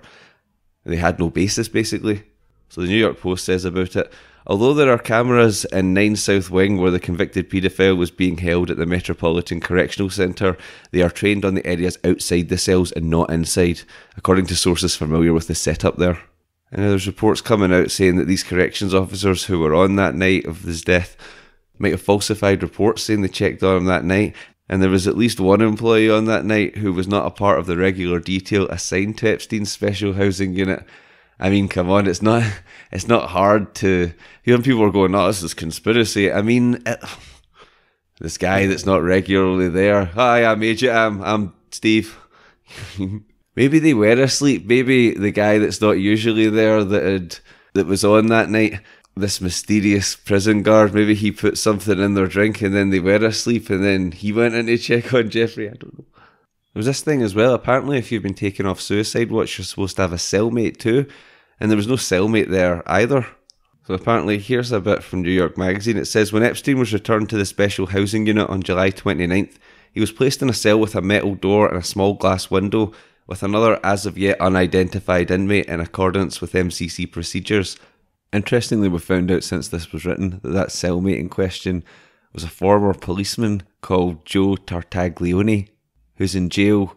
Speaker 2: they had no basis basically. So the New York Post says about it. Although there are cameras in 9 South Wing where the convicted paedophile was being held at the Metropolitan Correctional Centre, they are trained on the areas outside the cells and not inside, according to sources familiar with the setup there. And there's reports coming out saying that these corrections officers who were on that night of his death might have falsified reports saying they checked on him that night. And there was at least one employee on that night who was not a part of the regular detail assigned to Epstein's special housing unit I mean, come on, it's not it's not hard to hear people are going, "Oh, this is conspiracy." I mean, it, this guy that's not regularly there. Hi, I'm Agent. I'm I'm Steve. maybe they were asleep. Maybe the guy that's not usually there that had, that was on that night, this mysterious prison guard. Maybe he put something in their drink and then they were asleep, and then he went in to check on Jeffrey. I don't know. There was this thing as well. Apparently, if you've been taken off suicide watch, you're supposed to have a cellmate too and there was no cellmate there either. So apparently, here's a bit from New York Magazine. It says when Epstein was returned to the special housing unit on July 29th, he was placed in a cell with a metal door and a small glass window with another as of yet unidentified inmate in accordance with MCC procedures. Interestingly, we found out since this was written that that cellmate in question was a former policeman called Joe Tartaglione, who's in jail.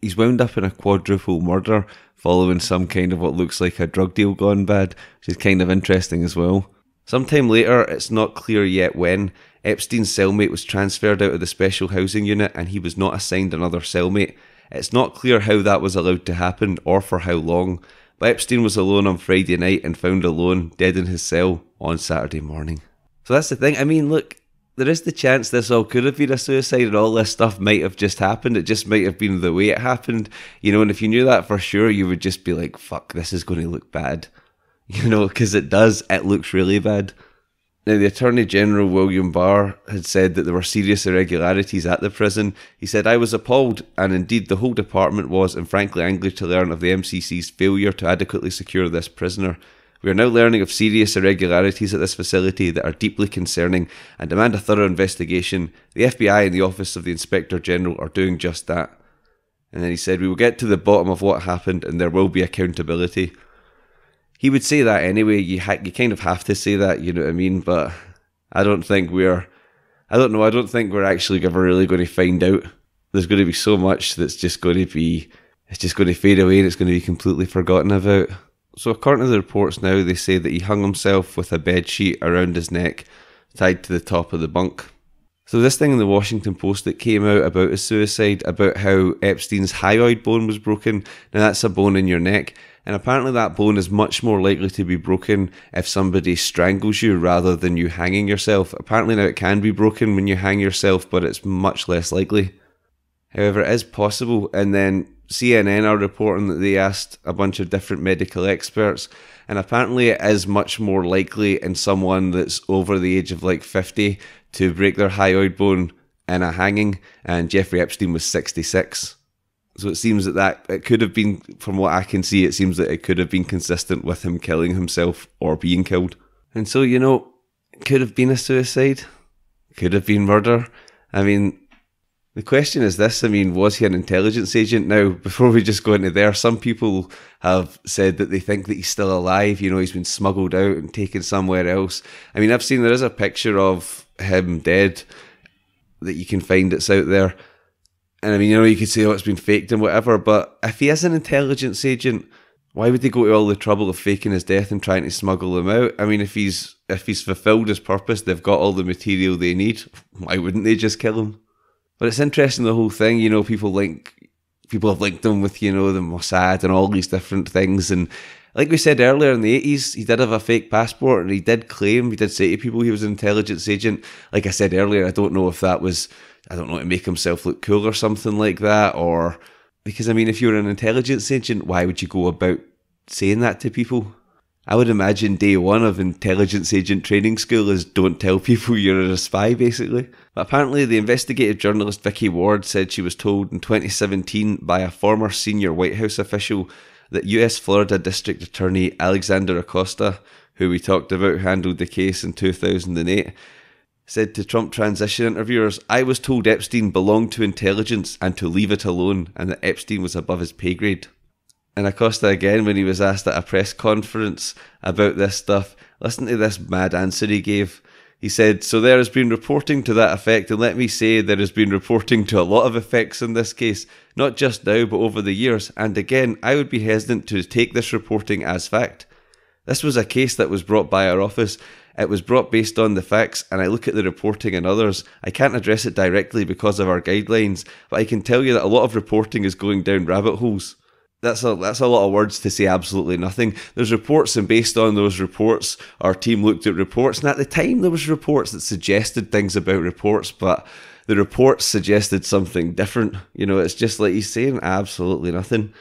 Speaker 2: He's wound up in a quadruple murder following some kind of what looks like a drug deal gone bad, which is kind of interesting as well. Sometime later, it's not clear yet when, Epstein's cellmate was transferred out of the special housing unit and he was not assigned another cellmate. It's not clear how that was allowed to happen or for how long, but Epstein was alone on Friday night and found alone, dead in his cell, on Saturday morning. So that's the thing. I mean, look, there is the chance this all could have been a suicide and all this stuff might have just happened. It just might have been the way it happened, you know. And if you knew that for sure, you would just be like, fuck, this is going to look bad, you know, because it does. It looks really bad. Now, the Attorney General William Barr had said that there were serious irregularities at the prison. He said, I was appalled, and indeed the whole department was, and frankly angry to learn of the MCC's failure to adequately secure this prisoner. We are now learning of serious irregularities at this facility that are deeply concerning and demand a thorough investigation. The FBI and the Office of the Inspector General are doing just that. And then he said, We will get to the bottom of what happened and there will be accountability he would say that anyway. You ha- you kind of have to say that, you know what I mean? But I don't think we're, I don't know. I don't think we're actually ever really going to find out. There's going to be so much that's just going to be, it's just going to fade away and it's going to be completely forgotten about. So according to the reports now, they say that he hung himself with a bed sheet around his neck, tied to the top of the bunk. So this thing in the Washington Post that came out about his suicide, about how Epstein's hyoid bone was broken. Now that's a bone in your neck. And apparently, that bone is much more likely to be broken if somebody strangles you rather than you hanging yourself. Apparently, now it can be broken when you hang yourself, but it's much less likely. However, it is possible. And then CNN are reporting that they asked a bunch of different medical experts, and apparently, it is much more likely in someone that's over the age of like 50 to break their hyoid bone in a hanging. And Jeffrey Epstein was 66. So it seems that that it could have been, from what I can see, it seems that it could have been consistent with him killing himself or being killed. And so you know, could have been a suicide, could have been murder. I mean, the question is this: I mean, was he an intelligence agent? Now, before we just go into there, some people have said that they think that he's still alive. You know, he's been smuggled out and taken somewhere else. I mean, I've seen there is a picture of him dead that you can find. It's out there and I mean, you know, you could say, oh, it's been faked and whatever, but if he is an intelligence agent, why would they go to all the trouble of faking his death and trying to smuggle him out? I mean, if he's if he's fulfilled his purpose, they've got all the material they need. Why wouldn't they just kill him? But it's interesting the whole thing. You know, people link people have linked him with you know the Mossad and all these different things. And like we said earlier in the eighties, he did have a fake passport, and he did claim he did say to people he was an intelligence agent. Like I said earlier, I don't know if that was I don't know, to make himself look cool or something like that, or because I mean, if you're an intelligence agent, why would you go about saying that to people? I would imagine day one of intelligence agent training school is don't tell people you're a spy, basically. But apparently, the investigative journalist Vicky Ward said she was told in 2017 by a former senior White House official that US Florida District Attorney Alexander Acosta, who we talked about, handled the case in 2008, said to Trump transition interviewers, I was told Epstein belonged to intelligence and to leave it alone, and that Epstein was above his pay grade. And Acosta again, when he was asked at a press conference about this stuff, listen to this mad answer he gave. He said, So there has been reporting to that effect, and let me say there has been reporting to a lot of effects in this case, not just now, but over the years. And again, I would be hesitant to take this reporting as fact. This was a case that was brought by our office, it was brought based on the facts, and I look at the reporting and others. I can't address it directly because of our guidelines, but I can tell you that a lot of reporting is going down rabbit holes. That's a that's a lot of words to say absolutely nothing. There's reports, and based on those reports, our team looked at reports, and at the time there was reports that suggested things about reports, but the reports suggested something different. You know, it's just like he's saying absolutely nothing.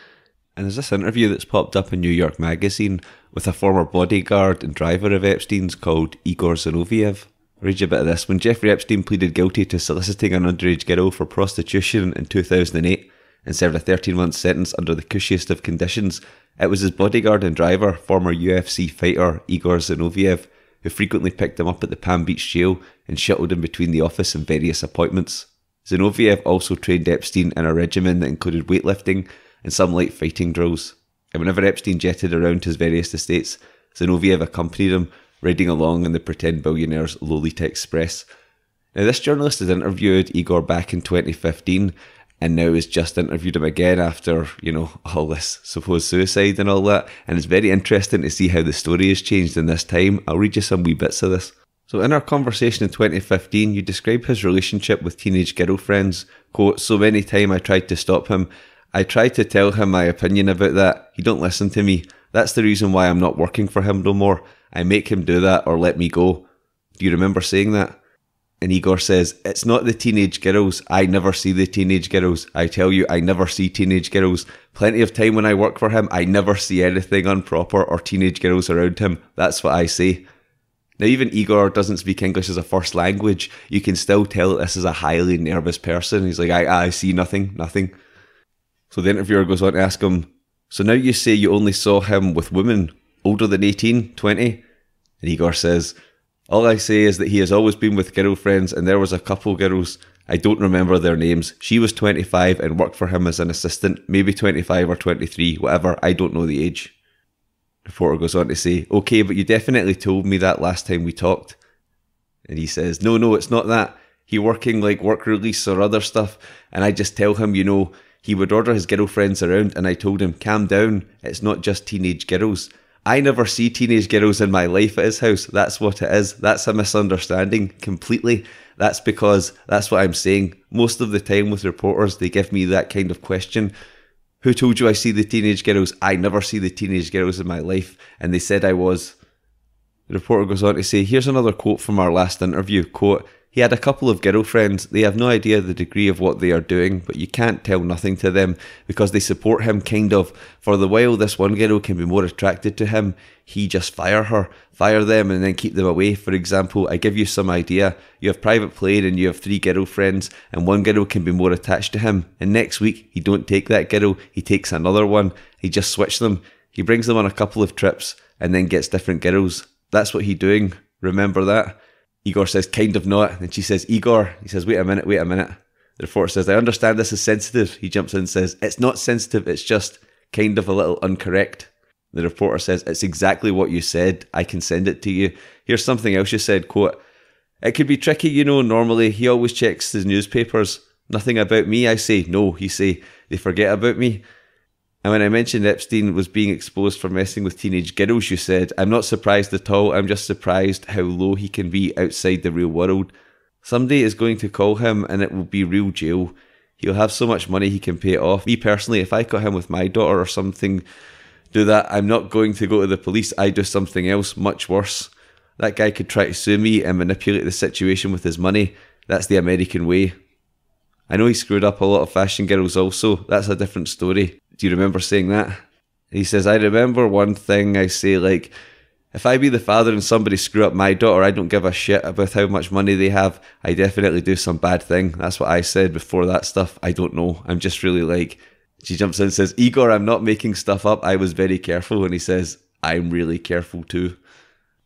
Speaker 2: And there's this interview that's popped up in New York Magazine with a former bodyguard and driver of Epstein's called Igor Zinoviev. Read you a bit of this. When Jeffrey Epstein pleaded guilty to soliciting an underage girl for prostitution in 2008 and served a 13 month sentence under the cushiest of conditions, it was his bodyguard and driver, former UFC fighter Igor Zinoviev, who frequently picked him up at the Palm Beach jail and shuttled him between the office and various appointments. Zinoviev also trained Epstein in a regimen that included weightlifting and some light fighting drills. And whenever Epstein jetted around his various estates, Zinoviev accompanied him, riding along in the pretend billionaire's Lolita Express. Now, this journalist had interviewed Igor back in 2015, and now has just interviewed him again after, you know, all this supposed suicide and all that. And it's very interesting to see how the story has changed in this time. I'll read you some wee bits of this. So in our conversation in 2015, you describe his relationship with teenage girlfriends. Quote, so many time I tried to stop him. I tried to tell him my opinion about that. He don't listen to me. That's the reason why I'm not working for him no more. I make him do that or let me go. Do you remember saying that? And Igor says, It's not the teenage girls. I never see the teenage girls. I tell you, I never see teenage girls. Plenty of time when I work for him, I never see anything improper or teenage girls around him. That's what I say. Now, even Igor doesn't speak English as a first language. You can still tell this is a highly nervous person. He's like, I, I see nothing, nothing. So the interviewer goes on to ask him, So now you say you only saw him with women older than 18, 20? And Igor says, all I say is that he has always been with girlfriends, and there was a couple girls. I don't remember their names. She was 25 and worked for him as an assistant, maybe 25 or 23, whatever. I don't know the age. Reporter goes on to say, Okay, but you definitely told me that last time we talked. And he says, No, no, it's not that. He working like work release or other stuff. And I just tell him, you know, he would order his girlfriends around, and I told him, Calm down. It's not just teenage girls. I never see teenage girls in my life at his house. That's what it is. That's a misunderstanding completely. That's because that's what I'm saying. Most of the time with reporters, they give me that kind of question. Who told you I see the teenage girls? I never see the teenage girls in my life. And they said I was. The reporter goes on to say, here's another quote from our last interview. Quote, he had a couple of girlfriends. They have no idea the degree of what they are doing, but you can't tell nothing to them because they support him kind of. For the while this one girl can be more attracted to him, he just fire her, fire them and then keep them away. For example, I give you some idea. You have private plane and you have three girlfriends and one girl can be more attached to him. And next week he don't take that girl, he takes another one. He just switch them. He brings them on a couple of trips and then gets different girls. That's what he doing. Remember that? Igor says, kind of not. And she says, Igor, he says, wait a minute, wait a minute. The reporter says, I understand this is sensitive. He jumps in and says, it's not sensitive, it's just kind of a little incorrect. The reporter says, it's exactly what you said. I can send it to you. Here's something else you said, quote, it could be tricky, you know, normally he always checks his newspapers. Nothing about me, I say. No, he say, they forget about me. And when I mentioned Epstein was being exposed for messing with teenage girls, you said, I'm not surprised at all. I'm just surprised how low he can be outside the real world. Someday is going to call him and it will be real jail. He'll have so much money he can pay it off. Me personally, if I caught him with my daughter or something, do that, I'm not going to go to the police. I do something else much worse. That guy could try to sue me and manipulate the situation with his money. That's the American way. I know he screwed up a lot of fashion girls also. That's a different story. Do you remember saying that? He says, I remember one thing I say, like, if I be the father and somebody screw up my daughter, I don't give a shit about how much money they have. I definitely do some bad thing. That's what I said before that stuff. I don't know. I'm just really like, she jumps in and says, Igor, I'm not making stuff up. I was very careful. And he says, I'm really careful too.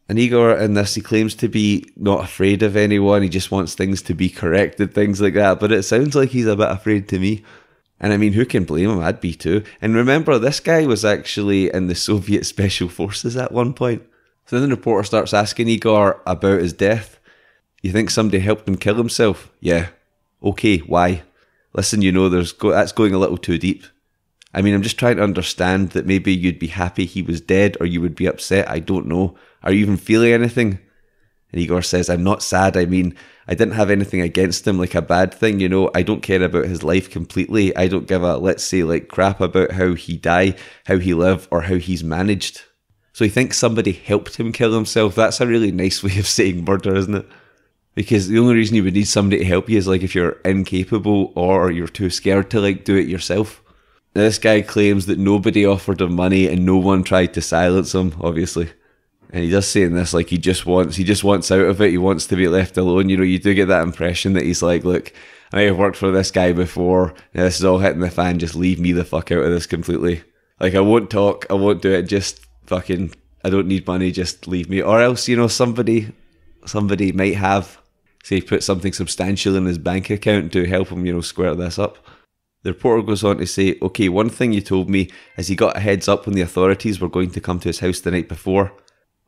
Speaker 2: And Igor in this, he claims to be not afraid of anyone. He just wants things to be corrected, things like that. But it sounds like he's a bit afraid to me. And I mean, who can blame him? I'd be too. And remember, this guy was actually in the Soviet Special Forces at one point. So then the reporter starts asking Igor about his death. You think somebody helped him kill himself? Yeah. Okay, why? Listen, you know, there's go- that's going a little too deep. I mean, I'm just trying to understand that maybe you'd be happy he was dead or you would be upset. I don't know. Are you even feeling anything? And Igor says, I'm not sad. I mean, I didn't have anything against him, like a bad thing, you know. I don't care about his life completely. I don't give a, let's say, like crap about how he died, how he lived, or how he's managed. So he thinks somebody helped him kill himself. That's a really nice way of saying murder, isn't it? Because the only reason you would need somebody to help you is like if you're incapable or you're too scared to like do it yourself. Now, this guy claims that nobody offered him money and no one tried to silence him, obviously. And he does say in this, like he just wants, he just wants out of it. He wants to be left alone. You know, you do get that impression that he's like, look, I have worked for this guy before. Now this is all hitting the fan. Just leave me the fuck out of this completely. Like I won't talk. I won't do it. Just fucking. I don't need money. Just leave me. Or else, you know, somebody, somebody might have, say, put something substantial in his bank account to help him, you know, square this up. The reporter goes on to say, okay, one thing you told me is he got a heads up when the authorities were going to come to his house the night before.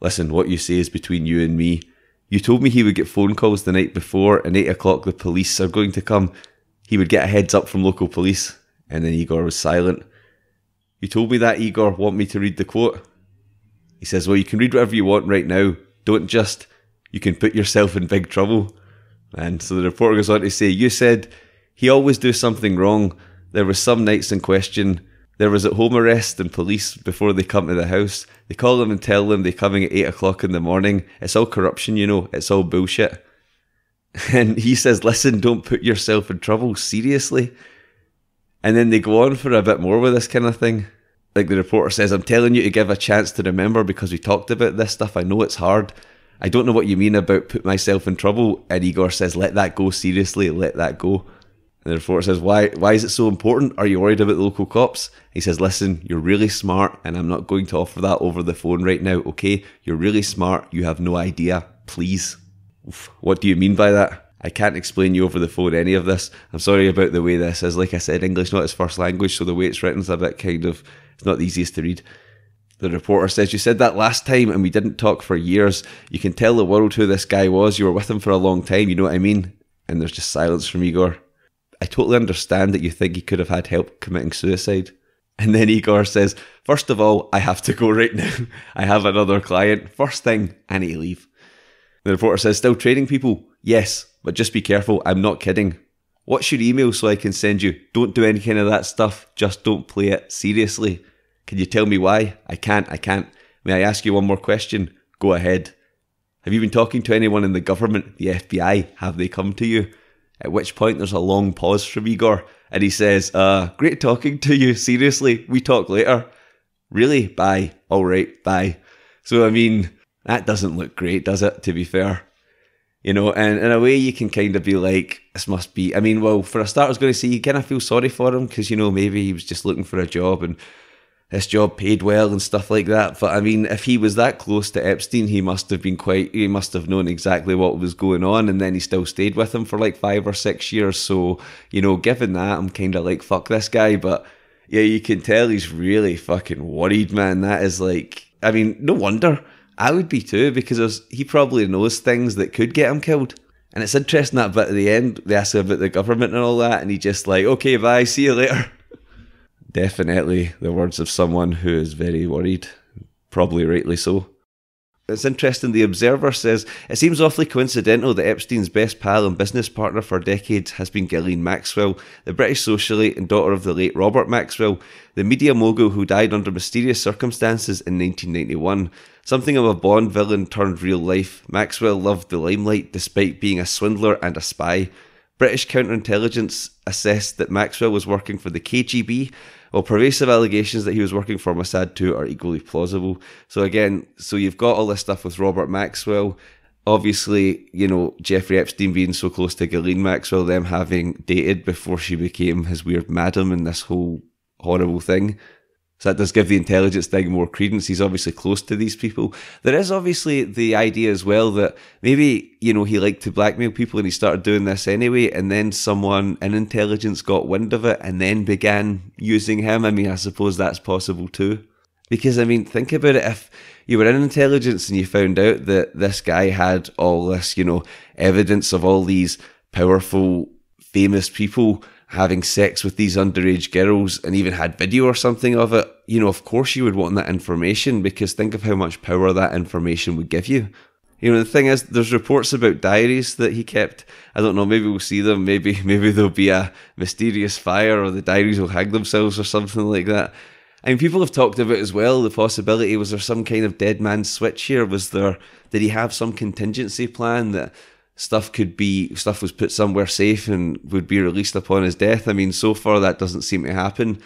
Speaker 2: Listen, what you say is between you and me. You told me he would get phone calls the night before, and 8 o'clock the police are going to come. he would get a heads up from local police, and then Igor was silent. You told me that, Igor. Want me to read the quote? He says, Well, you can read whatever you want right now. Don't just. You can put yourself in big trouble. And so the reporter goes on to say, You said he always do something wrong. There was some nights in question. There was at home arrest and police before they come to the house. They call them and tell them they're coming at 8 o'clock in the morning. It's all corruption, you know. It's all bullshit. And he says, Listen, don't put yourself in trouble. Seriously. And then they go on for a bit more with this kind of thing. Like the reporter says, I'm telling you to give a chance to remember because we talked about this stuff. I know it's hard. I don't know what you mean about put myself in trouble. And Igor says, Let that go. Seriously, let that go. And the reporter says, Why why is it so important? Are you worried about the local cops? He says, Listen, you're really smart, and I'm not going to offer that over the phone right now, okay? You're really smart, you have no idea. Please. Oof. What do you mean by that? I can't explain you over the phone any of this. I'm sorry about the way this is. Like I said, English not his first language, so the way it's written is a bit kind of it's not the easiest to read. The reporter says, You said that last time and we didn't talk for years. You can tell the world who this guy was. You were with him for a long time, you know what I mean? And there's just silence from Igor. I totally understand that you think he could have had help committing suicide. And then Igor says, First of all, I have to go right now. I have another client. First thing, I need to leave. The reporter says, Still training people? Yes, but just be careful. I'm not kidding. What's your email so I can send you? Don't do any kind of that stuff. Just don't play it. Seriously. Can you tell me why? I can't. I can't. May I ask you one more question? Go ahead. Have you been talking to anyone in the government, the FBI? Have they come to you? At which point there's a long pause from Igor, and he says, uh, great talking to you. Seriously, we talk later. Really? Bye. All right, bye. So, I mean, that doesn't look great, does it, to be fair? You know, and in a way, you can kind of be like, this must be. I mean, well, for a start, I was going to say, you kind of feel sorry for him because, you know, maybe he was just looking for a job and this job paid well and stuff like that. But I mean, if he was that close to Epstein, he must have been quite, he must have known exactly what was going on. And then he still stayed with him for like five or six years. So, you know, given that, I'm kind of like, fuck this guy. But yeah, you can tell he's really fucking worried, man. That is like, I mean, no wonder. I would be too, because he probably knows things that could get him killed. And it's interesting that bit at the end, they ask him about the government and all that, and he just like, okay, bye, see you later. Definitely the words of someone who is very worried, probably rightly so. It's interesting, The Observer says it seems awfully coincidental that Epstein's best pal and business partner for decades has been Ghislaine Maxwell, the British socialite and daughter of the late Robert Maxwell, the media mogul who died under mysterious circumstances in 1991. Something of a Bond villain turned real life, Maxwell loved the limelight despite being a swindler and a spy. British counterintelligence assessed that Maxwell was working for the KGB, while pervasive allegations that he was working for Mossad too are equally plausible. So again, so you've got all this stuff with Robert Maxwell. Obviously, you know, Jeffrey Epstein being so close to Ghislaine Maxwell, them having dated before she became his weird madam and this whole horrible thing. So that does give the intelligence thing more credence. He's obviously close to these people. There is obviously the idea as well that maybe, you know, he liked to blackmail people and he started doing this anyway, and then someone in intelligence got wind of it and then began using him. I mean, I suppose that's possible too. Because, I mean, think about it. If you were in intelligence and you found out that this guy had all this, you know, evidence of all these powerful, famous people having sex with these underage girls and even had video or something of it, you know, of course you would want that information because think of how much power that information would give you. You know, the thing is, there's reports about diaries that he kept. I don't know, maybe we'll see them. Maybe, maybe there'll be a mysterious fire or the diaries will hang themselves or something like that. I mean, people have talked about as well the possibility was there some kind of dead man switch here? Was there, did he have some contingency plan that stuff could be stuff was put somewhere safe and would be released upon his death. I mean, so far that doesn't seem to happen.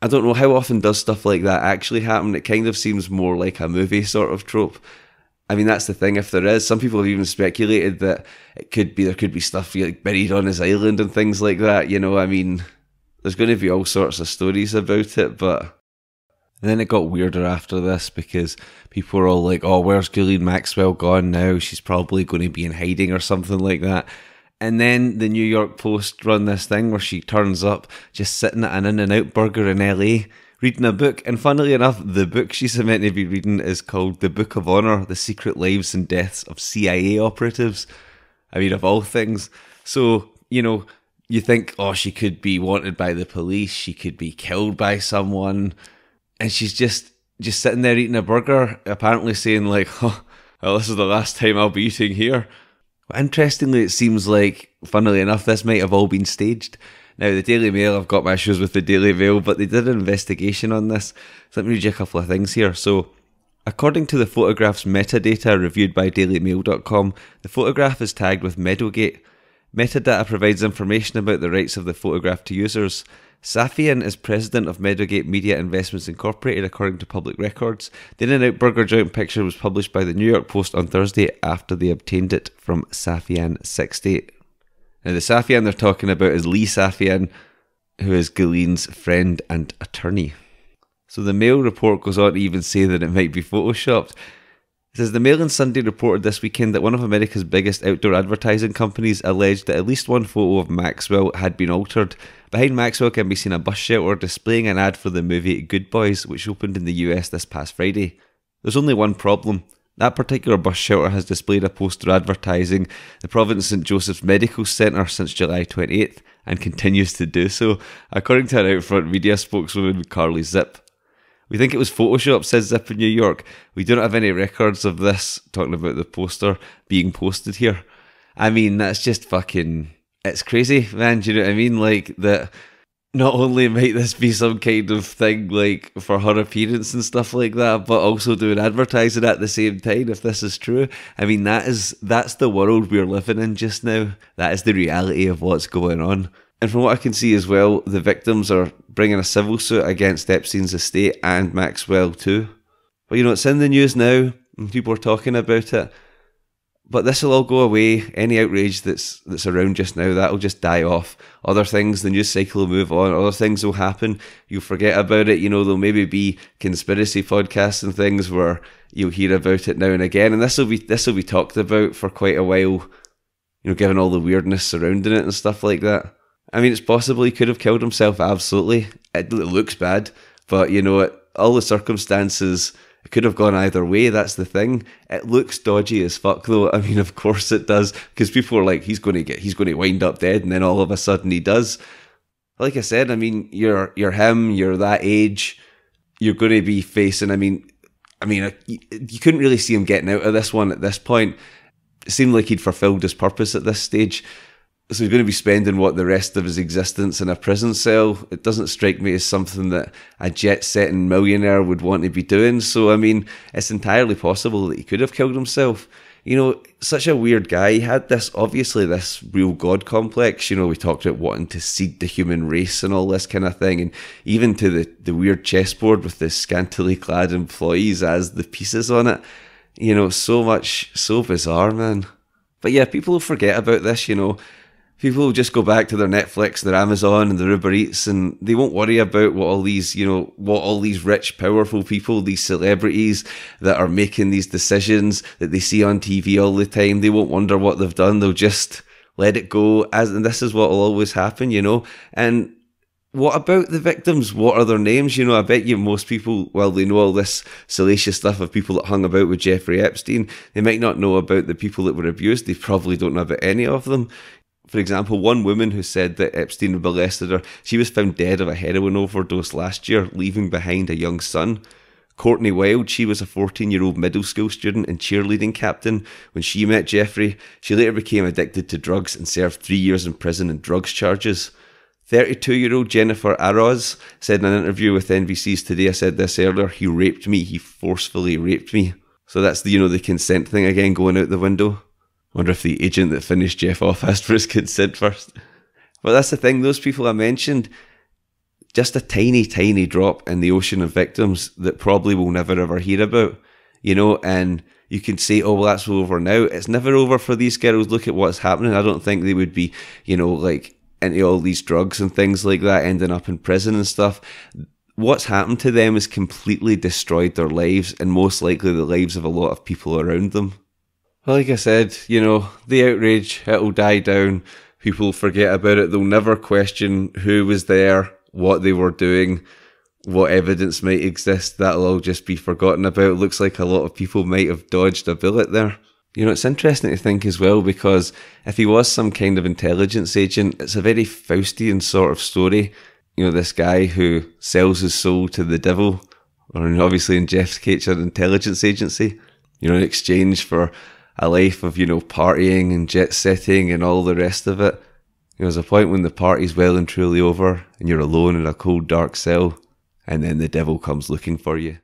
Speaker 2: I don't know how often does stuff like that actually happen. It kind of seems more like a movie sort of trope. I mean, that's the thing. If there is, some people have even speculated that it could be there could be stuff like buried on his island and things like that. You know, I mean, there's going to be all sorts of stories about it, but and then it got weirder after this because people were all like, oh, where's Ghislaine Maxwell gone now? She's probably going to be in hiding or something like that. And then the New York Post run this thing where she turns up just sitting at an In and Out burger in LA reading a book. And funnily enough, the book she's meant to be reading is called The Book of Honor The Secret Lives and Deaths of CIA Operatives. I mean, of all things. So, you know, you think, oh, she could be wanted by the police, she could be killed by someone, and she's just just sitting there eating a burger, apparently saying like, oh, well, this is the last time I'll be eating here. But interestingly, it seems like, funnily enough, this might have all been staged. Now, the Daily Mail, I've got my issues with the Daily Mail, but they did an investigation on this. So let me read you a couple of things here. So, according to the photograph's metadata reviewed by DailyMail.com, the photograph is tagged with Meadowgate. Metadata provides information about the rights of the photograph to users. Safian is president of Meadowgate Media Investments Incorporated, according to public records. The In-N-Out Burger joint picture was published by the New York Post on Thursday after they obtained it from Safian60. Now, the Safian they're talking about is Lee Safian, who is Ghislaine's friend and attorney. So the Mail report goes on to even say that it might be photoshopped. It says the Mail on Sunday reported this weekend that one of America's biggest outdoor advertising companies alleged that at least one photo of Maxwell had been altered. Behind Maxwell can be seen a bus shelter displaying an ad for the movie Good Boys, which opened in the US this past Friday. There's only one problem. That particular bus shelter has displayed a poster advertising the Providence St Joseph's Medical Centre since July 28th and continues to do so, according to an Outfront media spokeswoman Carly Zip. We think it was Photoshop, says Zip in New York. We don't have any records of this, talking about the poster being posted here. I mean, that's just fucking. It's crazy, man. Do you know what I mean? Like, that not only might this be some kind of thing like for her appearance and stuff like that, but also doing advertising at the same time. If this is true, I mean that is that's the world we're living in just now. That is the reality of what's going on. And from what I can see as well, the victims are bringing a civil suit against Epstein's estate and Maxwell too. But you know, it's in the news now, and people are talking about it. But this will all go away. Any outrage that's that's around just now, that'll just die off. Other things, the news cycle will move on. Other things will happen. You'll forget about it. You know, there'll maybe be conspiracy podcasts and things where you'll hear about it now and again. And this will be this will be talked about for quite a while. You know, given all the weirdness surrounding it and stuff like that. I mean, it's possible he could have killed himself. Absolutely, it, looks bad, but you know, all the circumstances it could have gone either way. That's the thing. It looks dodgy as fuck, though. I mean, of course it does, because people are like, he's going to get, he's going to wind up dead, and then all of a sudden he does. Like I said, I mean, you're you're him. You're that age. You're going to be facing. I mean, I mean, you couldn't really see him getting out of this one at this point. It seemed like he'd fulfilled his purpose at this stage so he's going to be spending what the rest of his existence in a prison cell. It doesn't strike me as something that a jet setting millionaire would want to be doing. So, I mean, it's entirely possible that he could have killed himself. You know, such a weird guy. He had this, obviously, this real God complex. You know, we talked about wanting to seed the human race and all this kind of thing. And even to the, the weird chessboard with the scantily clad employees as the pieces on it. You know, so much, so bizarre, man. But yeah, people forget about this, you know people will just go back to their Netflix, their Amazon, and their Uber Eats, and they won't worry about what all these, you know, what all these rich, powerful people, these celebrities that are making these decisions that they see on TV all the time. They won't wonder what they've done. They'll just let it go. As and this is what will always happen, you know. And what about the victims? What are their names? You know, I bet you most people, well, they know all this salacious stuff of people that hung about with Jeffrey Epstein. They might not know about the people that were abused. They probably don't know about any of them. For example, one woman who said that Epstein molested her, she was found dead of a heroin overdose last year, leaving behind a young son. Courtney Wild, she was a 14 year old middle school student and cheerleading captain. When she met Jeffrey, she later became addicted to drugs and served three years in prison on drugs charges. 32 year old Jennifer Araoz said in an interview with NBC's Today, I said this earlier, he raped me, he forcefully raped me. So that's the, you know, the consent thing again going out the window. Wonder if the agent that finished Jeff off asked for his consent first. But that's the thing, those people I mentioned, just a tiny, tiny drop in the ocean of victims that probably we'll never ever hear about, you know, and you can say, oh, well, that's over now. It's never over for these girls. Look at what's happening. I don't think they would be, you know, like into all these drugs and things like that, ending up in prison and stuff. What's happened to them has completely destroyed their lives and most likely the lives of a lot of people around them. Well, like I said, you know, the outrage, it'll die down. People forget about it. They'll never question who was there, what they were doing, what evidence might exist. That'll all just be forgotten about. Looks like a lot of people might have dodged a bullet there. You know, it's interesting to think as well because if he was some kind of intelligence agent, it's a very Faustian sort of story. You know, this guy who sells his soul to the devil, or obviously in Jeff's case, an intelligence agency, you know, in exchange for a life of, you know, partying and jet setting and all the rest of it. There's a point when the party's well and truly over and you're alone in a cold, dark cell, and then the devil comes looking for you.